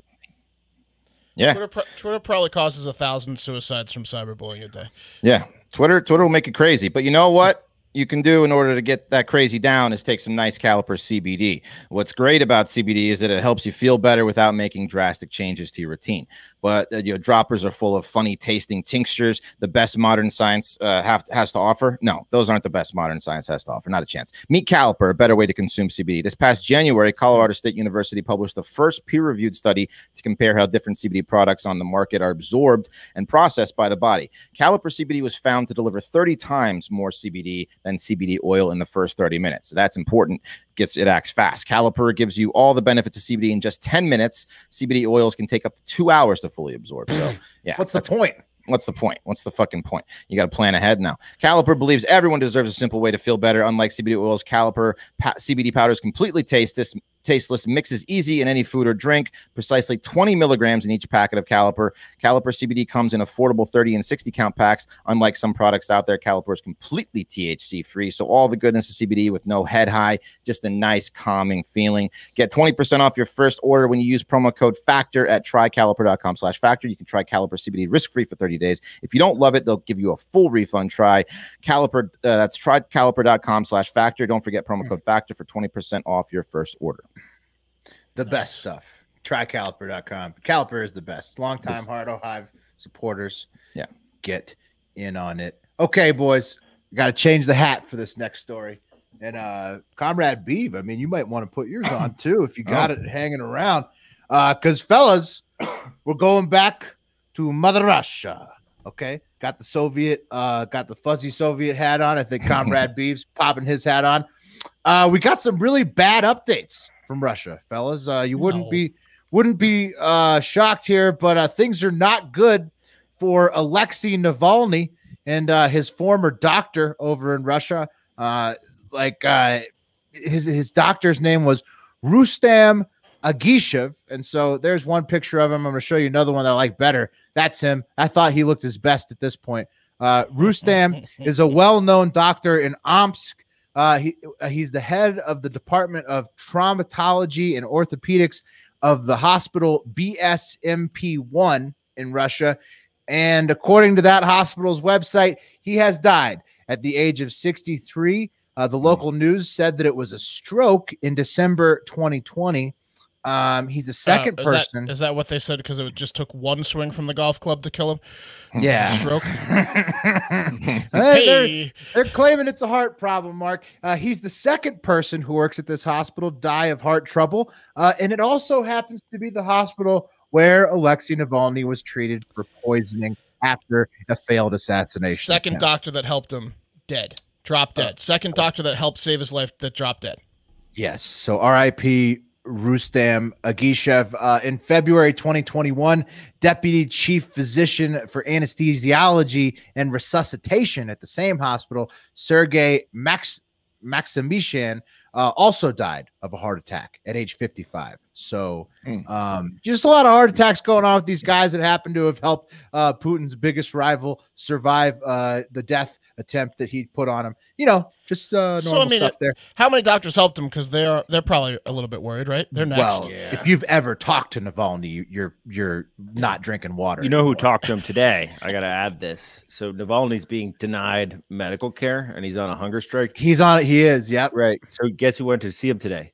yeah. Twitter, pro- Twitter probably causes a thousand suicides from cyberbullying a day. Yeah, Twitter Twitter will make it crazy. But you know what? You can do in order to get that crazy down is take some nice caliper CBD. What's great about CBD is that it helps you feel better without making drastic changes to your routine. But uh, you know, droppers are full of funny tasting tinctures. The best modern science uh, have has to offer. No, those aren't the best modern science has to offer. Not a chance. Meet Caliper, a better way to consume CBD. This past January, Colorado State University published the first peer-reviewed study to compare how different CBD products on the market are absorbed and processed by the body. Caliper CBD was found to deliver 30 times more CBD than CBD oil in the first 30 minutes. So that's important. Gets it acts fast. Caliper gives you all the benefits of CBD in just 10 minutes. CBD oils can take up to two hours to fully absorb. So yeah, what's the point? What's the point? What's the fucking point? You got to plan ahead now. Caliper believes everyone deserves a simple way to feel better. Unlike CBD oils, Caliper pa- CBD powder is completely tasteless, tasteless, mixes easy in any food or drink. Precisely 20 milligrams in each packet of Caliper. Caliper CBD comes in affordable 30 and 60 count packs. Unlike some products out there, Caliper is completely THC free. So all the goodness of CBD with no head high, just a nice calming feeling. Get 20% off your first order when you use promo code FACTOR at trycaliper.com slash factor. You can try Caliper CBD risk-free for 30 days. If you don't love it, they'll give you a full refund. Try Caliper. Uh, that's trycaliper.com slash factor. Don't forget promo code FACTOR for 20% off your first order. The best stuff. Trycaliper.com. Caliper is the best. Long time Hardo Hive supporters. Yeah. Get in on it. Okay, boys. Got to change the hat for this next story. And uh Comrade Beeve, I mean, you might want to put yours on too if you got it hanging around. Uh, because fellas, we're going back to Mother Russia. Okay. Got the Soviet, uh, got the fuzzy Soviet hat on. I think Comrade Beeves popping his hat on. Uh, we got some really bad updates from Russia, fellas. Uh, you wouldn't No. be wouldn't be uh, shocked here, but uh, things are not good for Alexei Navalny and uh, his former doctor over in Russia. Uh, like uh, his his doctor's name was Rustam Agishev, and so there's one picture of him. I'm going to show you another one that I like better. That's him. I thought he looked his best at this point. Uh, Rustam is a well-known doctor in Omsk. Uh, he uh, he's the head of the Department of Traumatology and Orthopedics of the hospital BSMP1 in Russia. And according to that hospital's website, he has died at the age of 63. Uh, the local news said that it was a stroke in December 2020. Um, he's the second Uh, is person. That, is that what they said? Because it just took one swing from the golf club to kill him. yeah. Stroke. Hey, they're- They're claiming it's a heart problem, Mark. Uh, he's the second person who works at this hospital die of heart trouble, uh, and it also happens to be the hospital where Alexei Navalny was treated for poisoning after a failed assassination. second attempt. doctor that helped him dead, drop dead. Second doctor that helped save his life that dropped dead. Yes. So R.I.P. Rustam Agishev. Uh, in February 2021, deputy chief physician for anesthesiology and resuscitation at the same hospital, Sergei Max Maksimishin, uh, also died of a heart attack at age 55. So, Hmm. um, just a lot of heart attacks going on with these guys that happen to have helped uh, Putin's biggest rival survive uh, the death attempt that he put on him. You know, just uh, So, I normal mean, stuff there. How many doctors helped him? Because they're they're probably a little bit worried, right? They're next. Well, if you've ever talked to Navalny, you- you're you're not drinking water. You know who talked to him today? I got to add this. So Navalny's being denied medical care, and he's on a hunger strike. He's on it. He is. Yep. Right. So guess who went to see him today?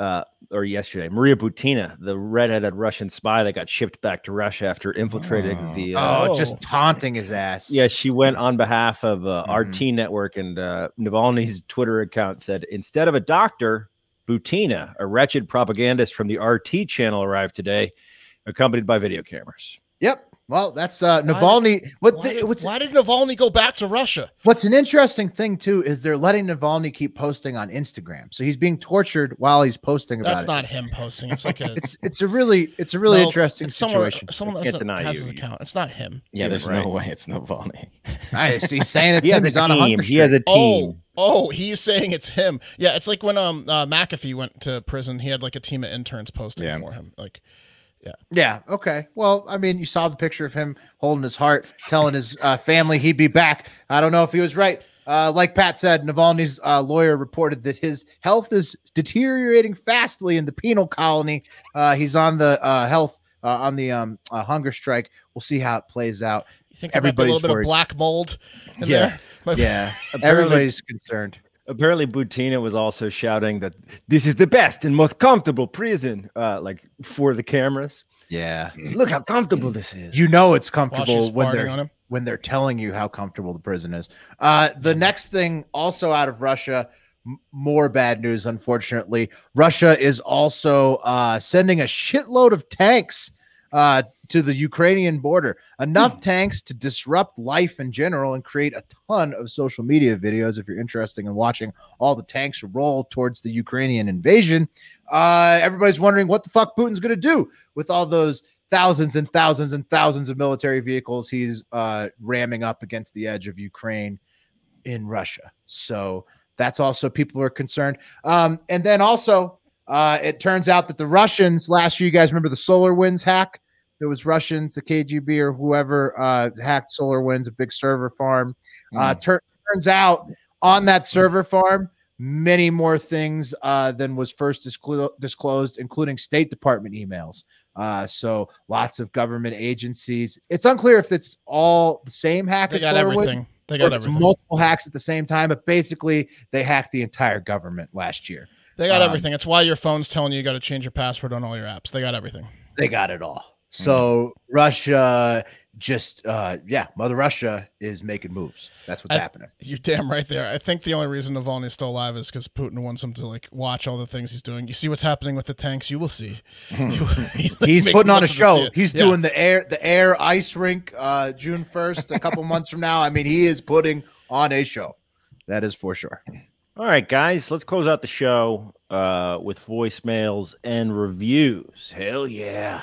Uh, or yesterday? Maria Butina, the redheaded Russian spy that got shipped back to Russia after infiltrating Oh. the. Uh, Oh, Oh. just taunting his ass. Yeah, she went on behalf of uh, Mhm. RT Network, and uh, Navalny's Twitter account said instead of a doctor, Butina, a wretched propagandist from the RT channel, arrived today, accompanied by video cameras. Yep. Well, that's uh Why- Navalny. What why, the, did, what's why did Navalny go back to Russia? what's an interesting thing too is they're letting Navalny keep posting on Instagram, so he's being tortured while he's posting about That's it. not It's- him posting. It's like a It's it's a really it's a really No, interesting it's someone, situation. Someone I else can't deny has you. his account. It's not him. Yeah, there's Right. no way it's Navalny. I see. He's saying it's He him. has a He's on a team. hunger He has a team. Oh, oh, he's saying it's him. Yeah, it's like when um uh, McAfee went to prison. He had like a team of interns posting Yeah. for him. Like, Yeah. Yeah. Okay. Well, I mean, you saw the picture of him holding his heart, telling his uh, family he'd be back. I don't know if he was right. Uh, like Pat said, Navalny's uh, lawyer reported that his health is deteriorating fastly in the penal colony. Uh, he's on the uh, health uh, on the um, uh, hunger strike. We'll see how it plays out. you think be a Everybody's little bit worried. of black mold in Yeah. there? Yeah. Everybody's concerned. Apparently, Butina was also shouting that this is the best and most comfortable prison, uh, like for the cameras. Yeah. Look how comfortable this is. You know it's comfortable when they're when they're telling you how comfortable the prison is. Uh, the next thing, also out of Russia, m- more bad news. Unfortunately, Russia is also uh, sending a shitload of tanks uh, to the Ukrainian border. Enough tanks to disrupt life in general and create a ton of social media videos. If you're interested in watching all the tanks roll towards the Ukrainian invasion, uh, everybody's wondering what the fuck Putin's going to do with all those thousands and thousands and thousands of military vehicles he's uh, ramming up against the edge of Ukraine in Russia. So that's also people are concerned. Um, and then also, uh, it turns out that the Russians last year, you guys remember the SolarWinds hack? It was Russians, the KGB or whoever uh, hacked SolarWinds, a big server farm. Uh, tur- turns out on that server farm, many more things uh, than was first disclo- disclosed, including State Department emails. Uh, so lots of government agencies. It's unclear if it's all the same hack They got SolarWinds everything. They got everything. multiple hacks at the same time. But basically, they hacked the entire government last year. They got um, everything. It's why your phone's telling you you got to change your password on all your apps. They got everything. They got it all. So Russia just uh yeah, Mother Russia is making moves. That's what's I- happening. You're damn right there. I think the only reason Navalny's still alive is because Putin wants him to like watch all the things he's doing. You see what's happening with the tanks, you will see. You- he, like, He's putting on a wants him to see show. He's Yeah. doing the air the air ice rink uh June 1st, a couple months from now. I mean, he is putting on a show. That is for sure. All right, guys, let's close out the show uh, with voicemails and reviews. Hell yeah.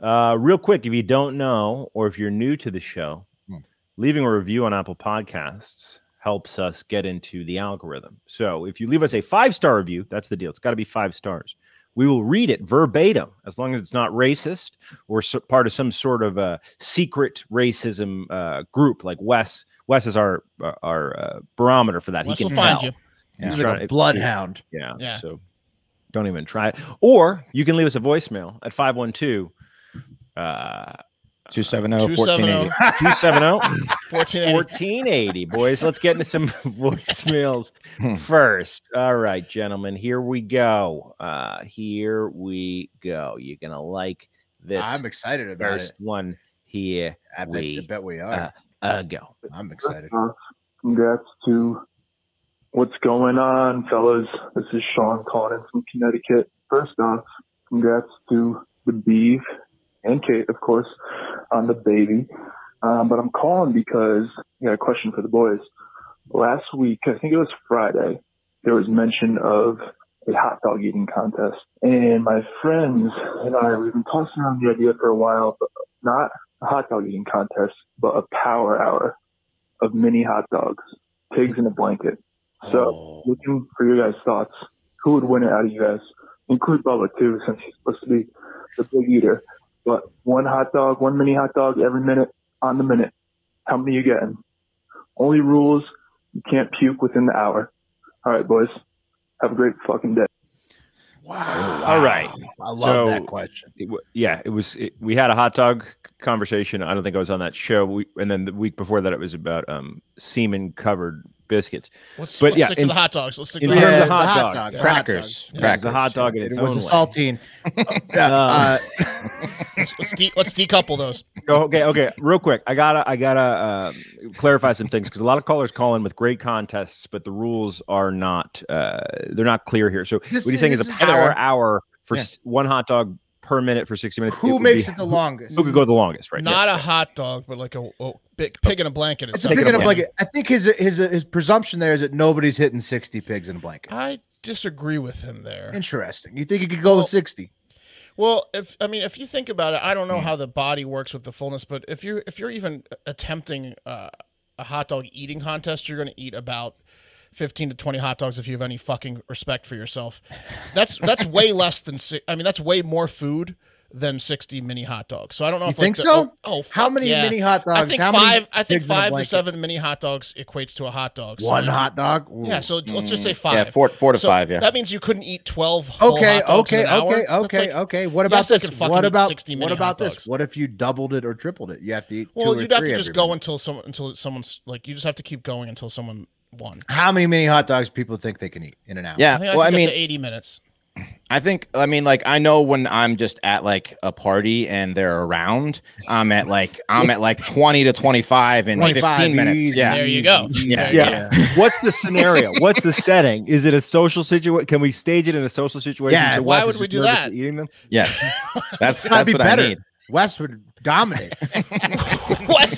Uh, real quick, if you don't know, or if you're new to the show, Hmm. leaving a review on Apple Podcasts helps us get into the algorithm. So if you leave us a five star review, that's the deal. It's got to be five stars. We will read it verbatim as long as it's not racist or so, part of some sort of a secret racism uh, group. Like Wes, Wes is our our uh, barometer for that. Wes he will can find tell. you. He's He's like a bloodhound. Yeah. Yeah. So don't even try it. Or you can leave us a voicemail at 512 uh 270 1480. 270 1480. 1480. Boys, let's get into some voicemails first. All right, gentlemen, here we go. Uh here we go. You're going to like this I'm excited about first it. one here I bet, I we, bet we are. uh, uh go. I'm excited. Congrats to what's going on, fellas. This is Sean calling from Connecticut. First off, congrats to the Beeve and Kate, of course, on the baby. Um, but I'm calling because I got a question for the boys. Last week, I think it was Friday, there was mention of a hot dog eating contest. And my friends and I, we've been tossing around the idea for a while, but not a hot dog eating contest, but a power hour of mini hot dogs, pigs in a blanket. So, Oh, looking for your guys' thoughts. Who would win it out of you guys? Include Bubba too, since he's supposed to be the big eater. But one hot dog, one mini hot dog every minute on the minute. How many you getting? Only rules: you can't puke within the hour. All right, boys. Have a great fucking day. wow. All right. I love So- that question. it, w- yeah, it was. It, we had a hot dog conversation. I don't think I was on that show. We, and then the week before that, it was about um, semen covered biscuits. Let's, But let's yeah, stick in- to the hot dogs. Let's stick in to the terms hot of the hot hot dogs, dogs, yeah. Crackers. Yeah. Yeah, Crackers. The hot dog in its It was own a way. saltine. Yeah, Um, uh, Let's, let's, de- let's decouple those. So, okay, okay, real quick. I gotta, I gotta uh, clarify some things because a lot of callers call in with great contests, but the rules are not, uh, they're not clear here. So, This what he's saying is a is- power hour for Yeah. one hot dog per minute for sixty minutes. who would makes be- it the longest? Who could go the longest? Right. Not yes. a hot dog, but like a, a big pig in a blanket. It's a pig in a a blanket. I think his his his presumption there is that nobody's hitting sixty pigs in a blanket. I disagree with him there. Interesting. You think you could go Well, with sixty? Well, if I mean, if you think about it, I don't know Hmm. how the body works with the fullness, but if you're if you're even attempting uh, a hot dog eating contest, you're going to eat about fifteen to twenty hot dogs if you have any fucking respect for yourself. That's that's way less than I mean, that's way more food than sixty mini hot dogs. So I don't know You if like, think the- so? Oh, oh, How many yeah. mini hot dogs? I think How five. I think pigs in a five to seven mini hot dogs equates to a hot dog. So One like- hot dog. Yeah, Ooh. so let's just say Mm, five. Yeah, four, four to So five. Yeah. That means you couldn't eat twelve. Whole Okay, hot dogs in okay, an hour. okay, okay, like- okay. What about Yes, I this? could fucking What about 60 what about hot this? What if you doubled it or tripled it? You have to eat. Well, two you'd have to just go minute. until someone until someone's like you just have to keep going until someone won. How many mini hot dogs people think they can eat in an hour? yeah. I think I well, I mean, eighty minutes. I think I mean like I know when I'm just at like a party and they're around, I'm at like I'm at like 20 to 25 in 25, 15 minutes. easy, Yeah. There you go. easy, Yeah, yeah. What's the scenario? What's the setting? Is it a social situation? Can we stage it in a social situation? Yeah, so why would we do that? Eating them. Yes. That's that's be what better. I need. Wes would dominate.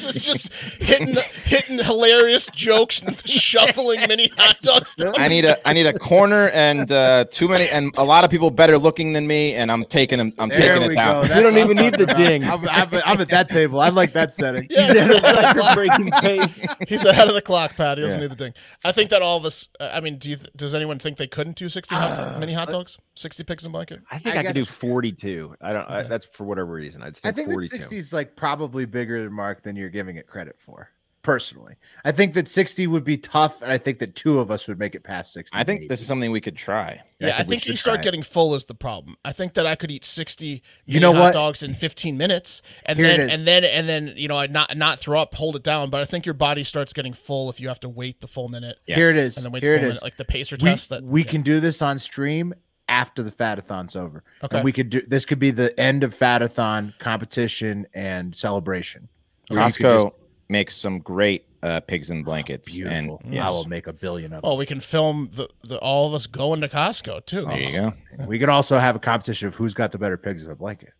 Wes is just hitting hitting hilarious jokes and shuffling mini hot dogs. down I need a I need a corner and uh too many and a lot of people better looking than me and I'm taking them I'm There taking we it down. go. You don't even need the ding. I'm, I'm, I'm at that table. I like that setting. Yeah, He's at a record-breaking pace. He's ahead of the clock, Pat. He doesn't Yeah. need the ding. I think that all of us. uh, I mean, do you? Does anyone think they couldn't do sixty hot Uh, mini hot dogs? Sixty pigs in a blanket? I think I I, could do 42. I don't. I, that's for whatever reason. I'd I think think 42. 60 is like probably bigger than Mark than you're giving it credit for. Personally, I think that 60 would be tough, and I think that two of us would make it past 60. I think maybe. this is something we could try. Yeah, I we think you should start try it. getting full is the problem. I think that I could eat sixty You know hot what? dogs in fifteen minutes, and Here it then is. and then and then you know I not not throw up, hold it down. But I think your body starts getting full if you have to wait the full minute Here it is. And then wait Here the it full is. minute, like the pacer we, test. That we yeah. can do this on stream after the fatathon's over. Okay. And we could do this could be the end of fatathon competition and celebration. Where you could Costco makes some great uh, pigs in blankets just- and beautiful. yes. I will make a billion of them. Oh, we can film the, the all of us going to Costco too. there you go. We could also have a competition of who's got the better pigs in a blanket.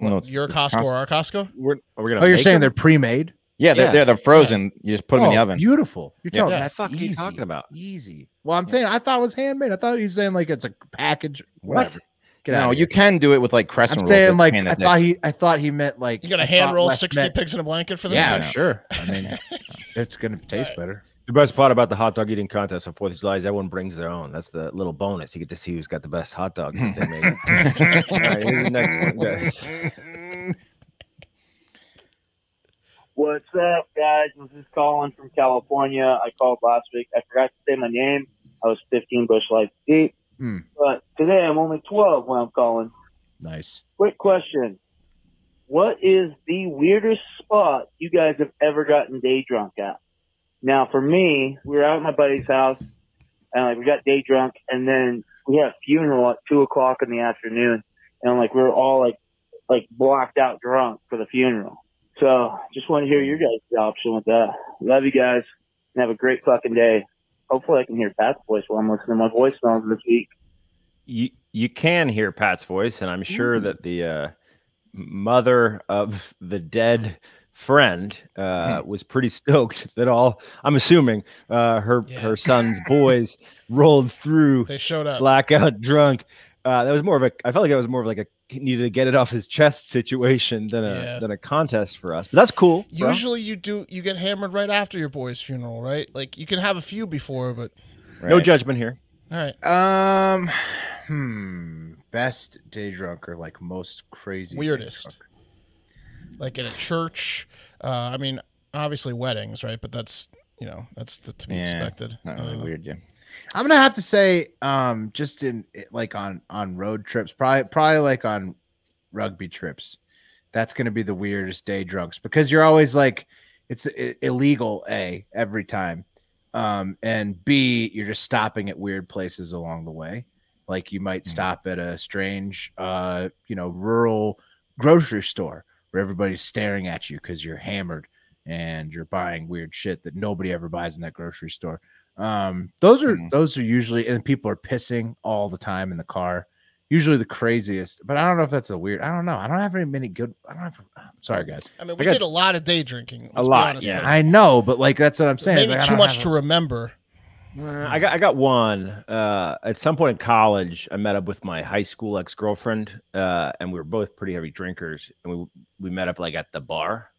Well, it's- Your it's Costco Costco. or our Costco? We're, are we gonna Oh, you're saying them? they're pre-made? Yeah, they're, Yeah. they're, they're frozen. You just put them in the Oh, oven. Beautiful. You're Yeah. telling Yeah. that's Fuck are you easy. talking about? Easy. Well, I'm saying I thought it was handmade. I thought he was saying like it's a package. Whatever. Get No, you can do it with like crescent I'm saying that like I thought he I thought he meant like You got I a hand roll sixty meant- pigs in a blanket for this? Yeah, one? sure. I mean, it's gonna taste Right. better. The best part about the hot dog eating contest on Fourth of July is everyone brings their own. That's the little bonus. You get to see who's got the best hot dog that they made. All right, here's the next one. guys. What's up, guys? This is Colin from California. I called last week. I forgot to say my name. I was 15 Busch Lights deep. Hmm. But today I'm only 12 when I'm calling. Nice. Quick question. What is the weirdest spot you guys have ever gotten day drunk at? Now, for me, we were out at my buddy's house and like we got day drunk and then we had a funeral at two o'clock in the afternoon and like we were all like, like blacked out drunk for the funeral. So just want to hear your guys' option with that. Love you guys and have a great fucking day. Hopefully I can hear Pat's voice while I'm listening to my voicemails this week. You you can hear Pat's voice, and I'm sure that the uh, mother of the dead friend uh, was pretty stoked that all I'm assuming uh, her Yeah. her son's boys rolled through They showed up. blackout drunk. Uh, that was more of a. I felt like that was more of like a he needed to get it off his chest situation than a Yeah. than a contest for us. But that's cool. bro. Usually you do you get hammered right after your boy's funeral, right? Like you can have a few before, but no judgment here. all right. Um, hmm. Best day drunk or like most crazy Weirdest. Like in a church. Uh I mean, obviously weddings, right? But that's you know, that's the, to be Yeah, expected. Not really Uh, weird, yeah. I'm gonna have to say, um, just in like on on road trips, probably probably like on rugby trips. That's gonna be the weirdest day drunks because you're always like, it's illegal. A every time, um, and B you're just stopping at weird places along the way. Like you might Mhm. stop at a strange, uh, you know, rural grocery store where everybody's staring at you because you're hammered and you're buying weird shit that nobody ever buys in that grocery store. Um, those are Mhm. those are usually and people are pissing all the time in the car. Usually the craziest, but I don't know if that's a weird. I don't know. I don't have very many good. I don't have. I'm sorry, guys. I mean, we got- did a lot of day drinking. let's be lot, honest, yeah. I know, but like that's what I'm saying. Maybe like, too much to a- remember. Uh, I got I got one. Uh, at some point in college, I met up with my high school ex girlfriend, uh, and we were both pretty heavy drinkers. And we we met up like at the bar,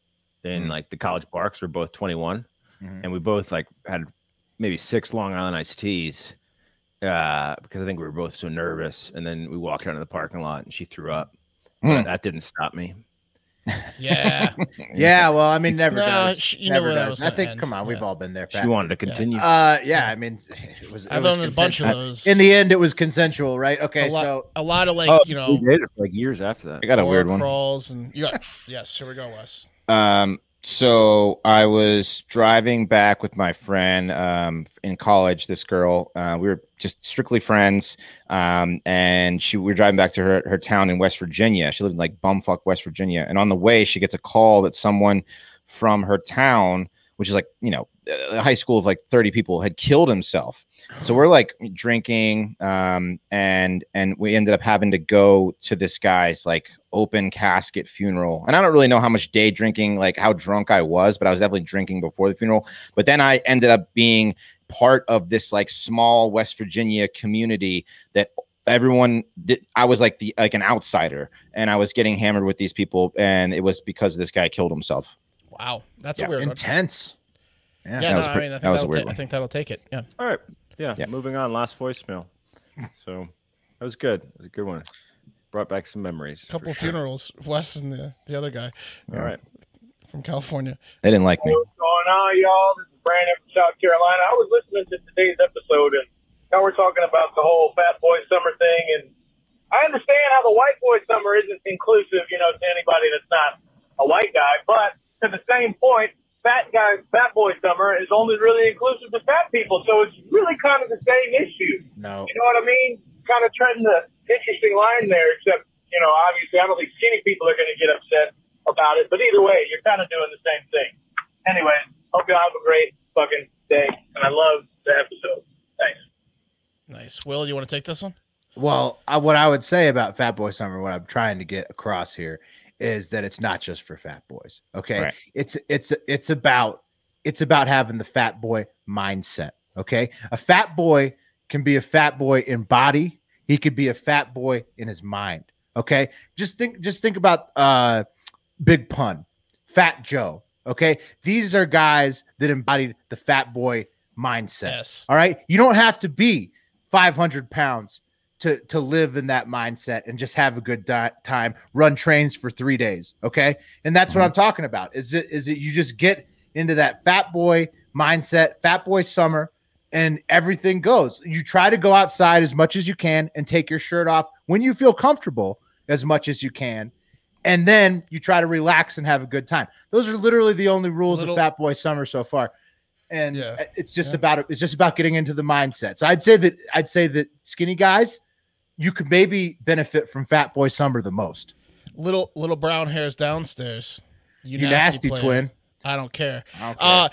in Mm. like the college bar, 'cause we're both twenty one, Mhm. and we both like had maybe six Long Island iced teas, uh, because I think we were both so nervous. And then we walked out of the parking lot, and she threw up. But Mm. that didn't stop me. Yeah. Yeah, well, I mean, never No, does. sh- you never where does. I think. end. Come on, we've all been there. She wanted to continue. Uh, yeah. I mean, it was. It I've was done a bunch of those. In the end, it was consensual, right? Okay, a lot, so a lot of like oh, you we know dated for like years after that. I got a weird one. crawls and you got yes. Here we go, Wes. Um, so I was driving back with my friend um, in college. This girl, uh, we were just strictly friends, um, and she we were driving back to her her town in West Virginia. She lived in like bumfuck West Virginia, and on the way, she gets a call that someone from her town, which is like you know a high school of like thirty people, had killed himself. So we're like drinking, um, and and we ended up having to go to this guy's like open casket funeral. And I don't really know how much day drinking, like how drunk I was, but I was definitely drinking before the funeral. But then I ended up being part of this like small West Virginia community that everyone did i was like the like an outsider and i was getting hammered with these people and it was because this guy killed himself Wow, that's Yeah, a weird one. intense. Yeah. Yeah, That no, was I mean, I think that was a that'll weird ta- I think that'll take it. Yeah. All right. Yeah, Yeah. Moving on. Last voicemail. So that was good. It was a good one. Brought back some memories. A for couple sure. funerals. Wes and the, the other guy All right. from California. they didn't like me What's going on, y'all? This is Brandon from South Carolina. I was listening to today's episode, and now we're talking about the whole fat boy summer thing. And I understand how the white boy summer isn't inclusive, you know, to anybody that's not a white guy. But to the same point, fat guy, fat boy summer is only really inclusive to fat people. So it's really kind of the same issue. No. You know what I mean? Kind of treading the interesting line there, except, you know, obviously I don't think skinny people are going to get upset about it. But either way, you're kind of doing the same thing. Anyway, hope y'all have a great fucking day. And I love the episode. Thanks. Nice. Will, you want to take this one? Well, I, what I would say about Fat Boy Summer, what I'm trying to get across here, is that it's not just for fat boys. Okay. Right. It's it's it's about it's about having the fat boy mindset. Okay. A fat boy can be a fat boy in body. He could be a fat boy in his mind. Okay. Just think just think about uh Big Pun, Fat Joe. Okay. These are guys that embodied the fat boy mindset. Yes. All right. You don't have to be 500 pounds to, to live in that mindset and just have a good di- time, run trains for three days. Okay. And that's what mm-hmm. I'm talking about. Is it, is it you just get into that fat boy mindset, fat boy summer, and everything goes. You try to go outside as much as you can and take your shirt off when you feel comfortable as much as you can. And then you try to relax and have a good time. Those are literally the only rules Little- of Fat Boy Summer so far. And Yeah. it's just Yeah. about it's just about getting into the mindset. So I'd say that I'd say that skinny guys, you could maybe benefit from Fat Boy Summer the most. Little little brown hairs downstairs. You, You nasty, player. twin. I don't care. I don't Uh,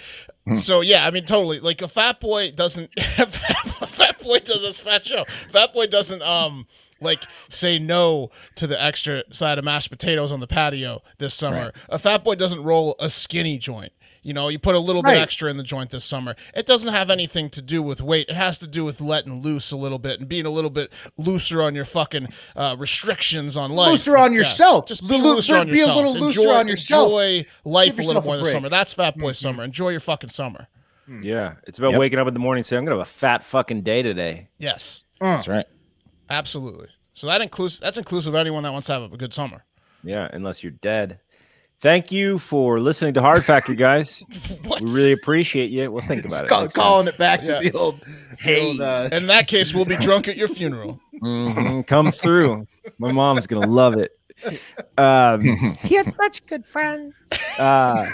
Hmm. so yeah, I mean, totally. Like a fat boy doesn't. fat boy does this fat show. Fat boy doesn't um like say no to the extra side of mashed potatoes on the patio this summer. A fat boy doesn't roll a skinny joint. You know, you put a little Right. bit extra in the joint this summer. It doesn't have anything to do with weight. It has to do with letting loose a little bit and being a little bit looser on your fucking uh, restrictions on life. Looser on Yeah. yourself. Just Be be loo- looser on be a little looser enjoy, on yourself. Enjoy life Give a little yourself a more this break. summer. That's fat boy Mhm. summer. Enjoy your fucking summer. Yeah, it's about Yep. waking up in the morning and saying, "I'm gonna have a fat fucking day today." Yes, Uh, That's right. absolutely. So that includes that's inclusive of anyone that wants to have a good summer. Yeah, unless you're dead. Thank you for listening to Hard Factor, guys. We really appreciate you. We'll think about it. call- Makes calling sense. it back Yeah. to the old, the old, uh, In that case, we'll be drunk at your funeral. Mhm, Come through. My mom's gonna love it. Um, he had such good friends. Uh,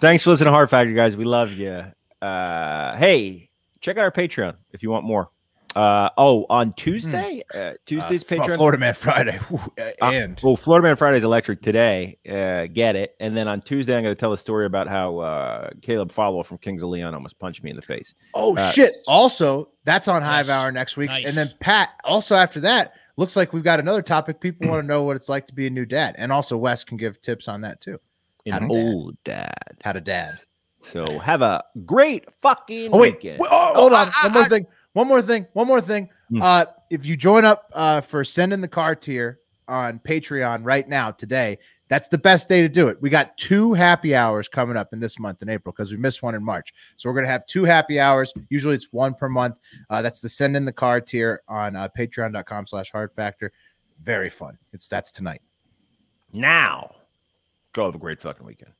thanks for listening to Hard Factor, guys. We love you. Uh, hey, check out our Patreon if you want more. Uh, oh, on Tuesday, uh, Tuesday's uh, Patreon. Florida Man Friday. Whew, uh, Uh, and well, Florida Man Friday's electric today. Uh, get it. And then on Tuesday, I'm going to tell a story about how uh, Caleb Followill from Kings of Leon almost punched me in the face. oh uh, shit. Also, that's on Hive Hour next week. Nice. And then Pat, also after that, looks like we've got another topic. People want to know what it's like to be a new dad. And also Wes can give tips on that too. An to dad. old dad. How to dad. So have a great fucking Oh wait, weekend. wait, oh, hold Oh, on. I- one more I- thing. One more thing. One more thing. Hmm. Uh, if you join up uh, for sending the car tier on Patreon right now today, that's the best day to do it. We got two happy hours coming up in this month in April because we missed one in March. So we're gonna have two happy hours. Usually it's one per month. Uh, that's the send in the car tier on uh, patreon.com slash hard factor. Very fun. It's that's tonight. now. Go have a great fucking weekend.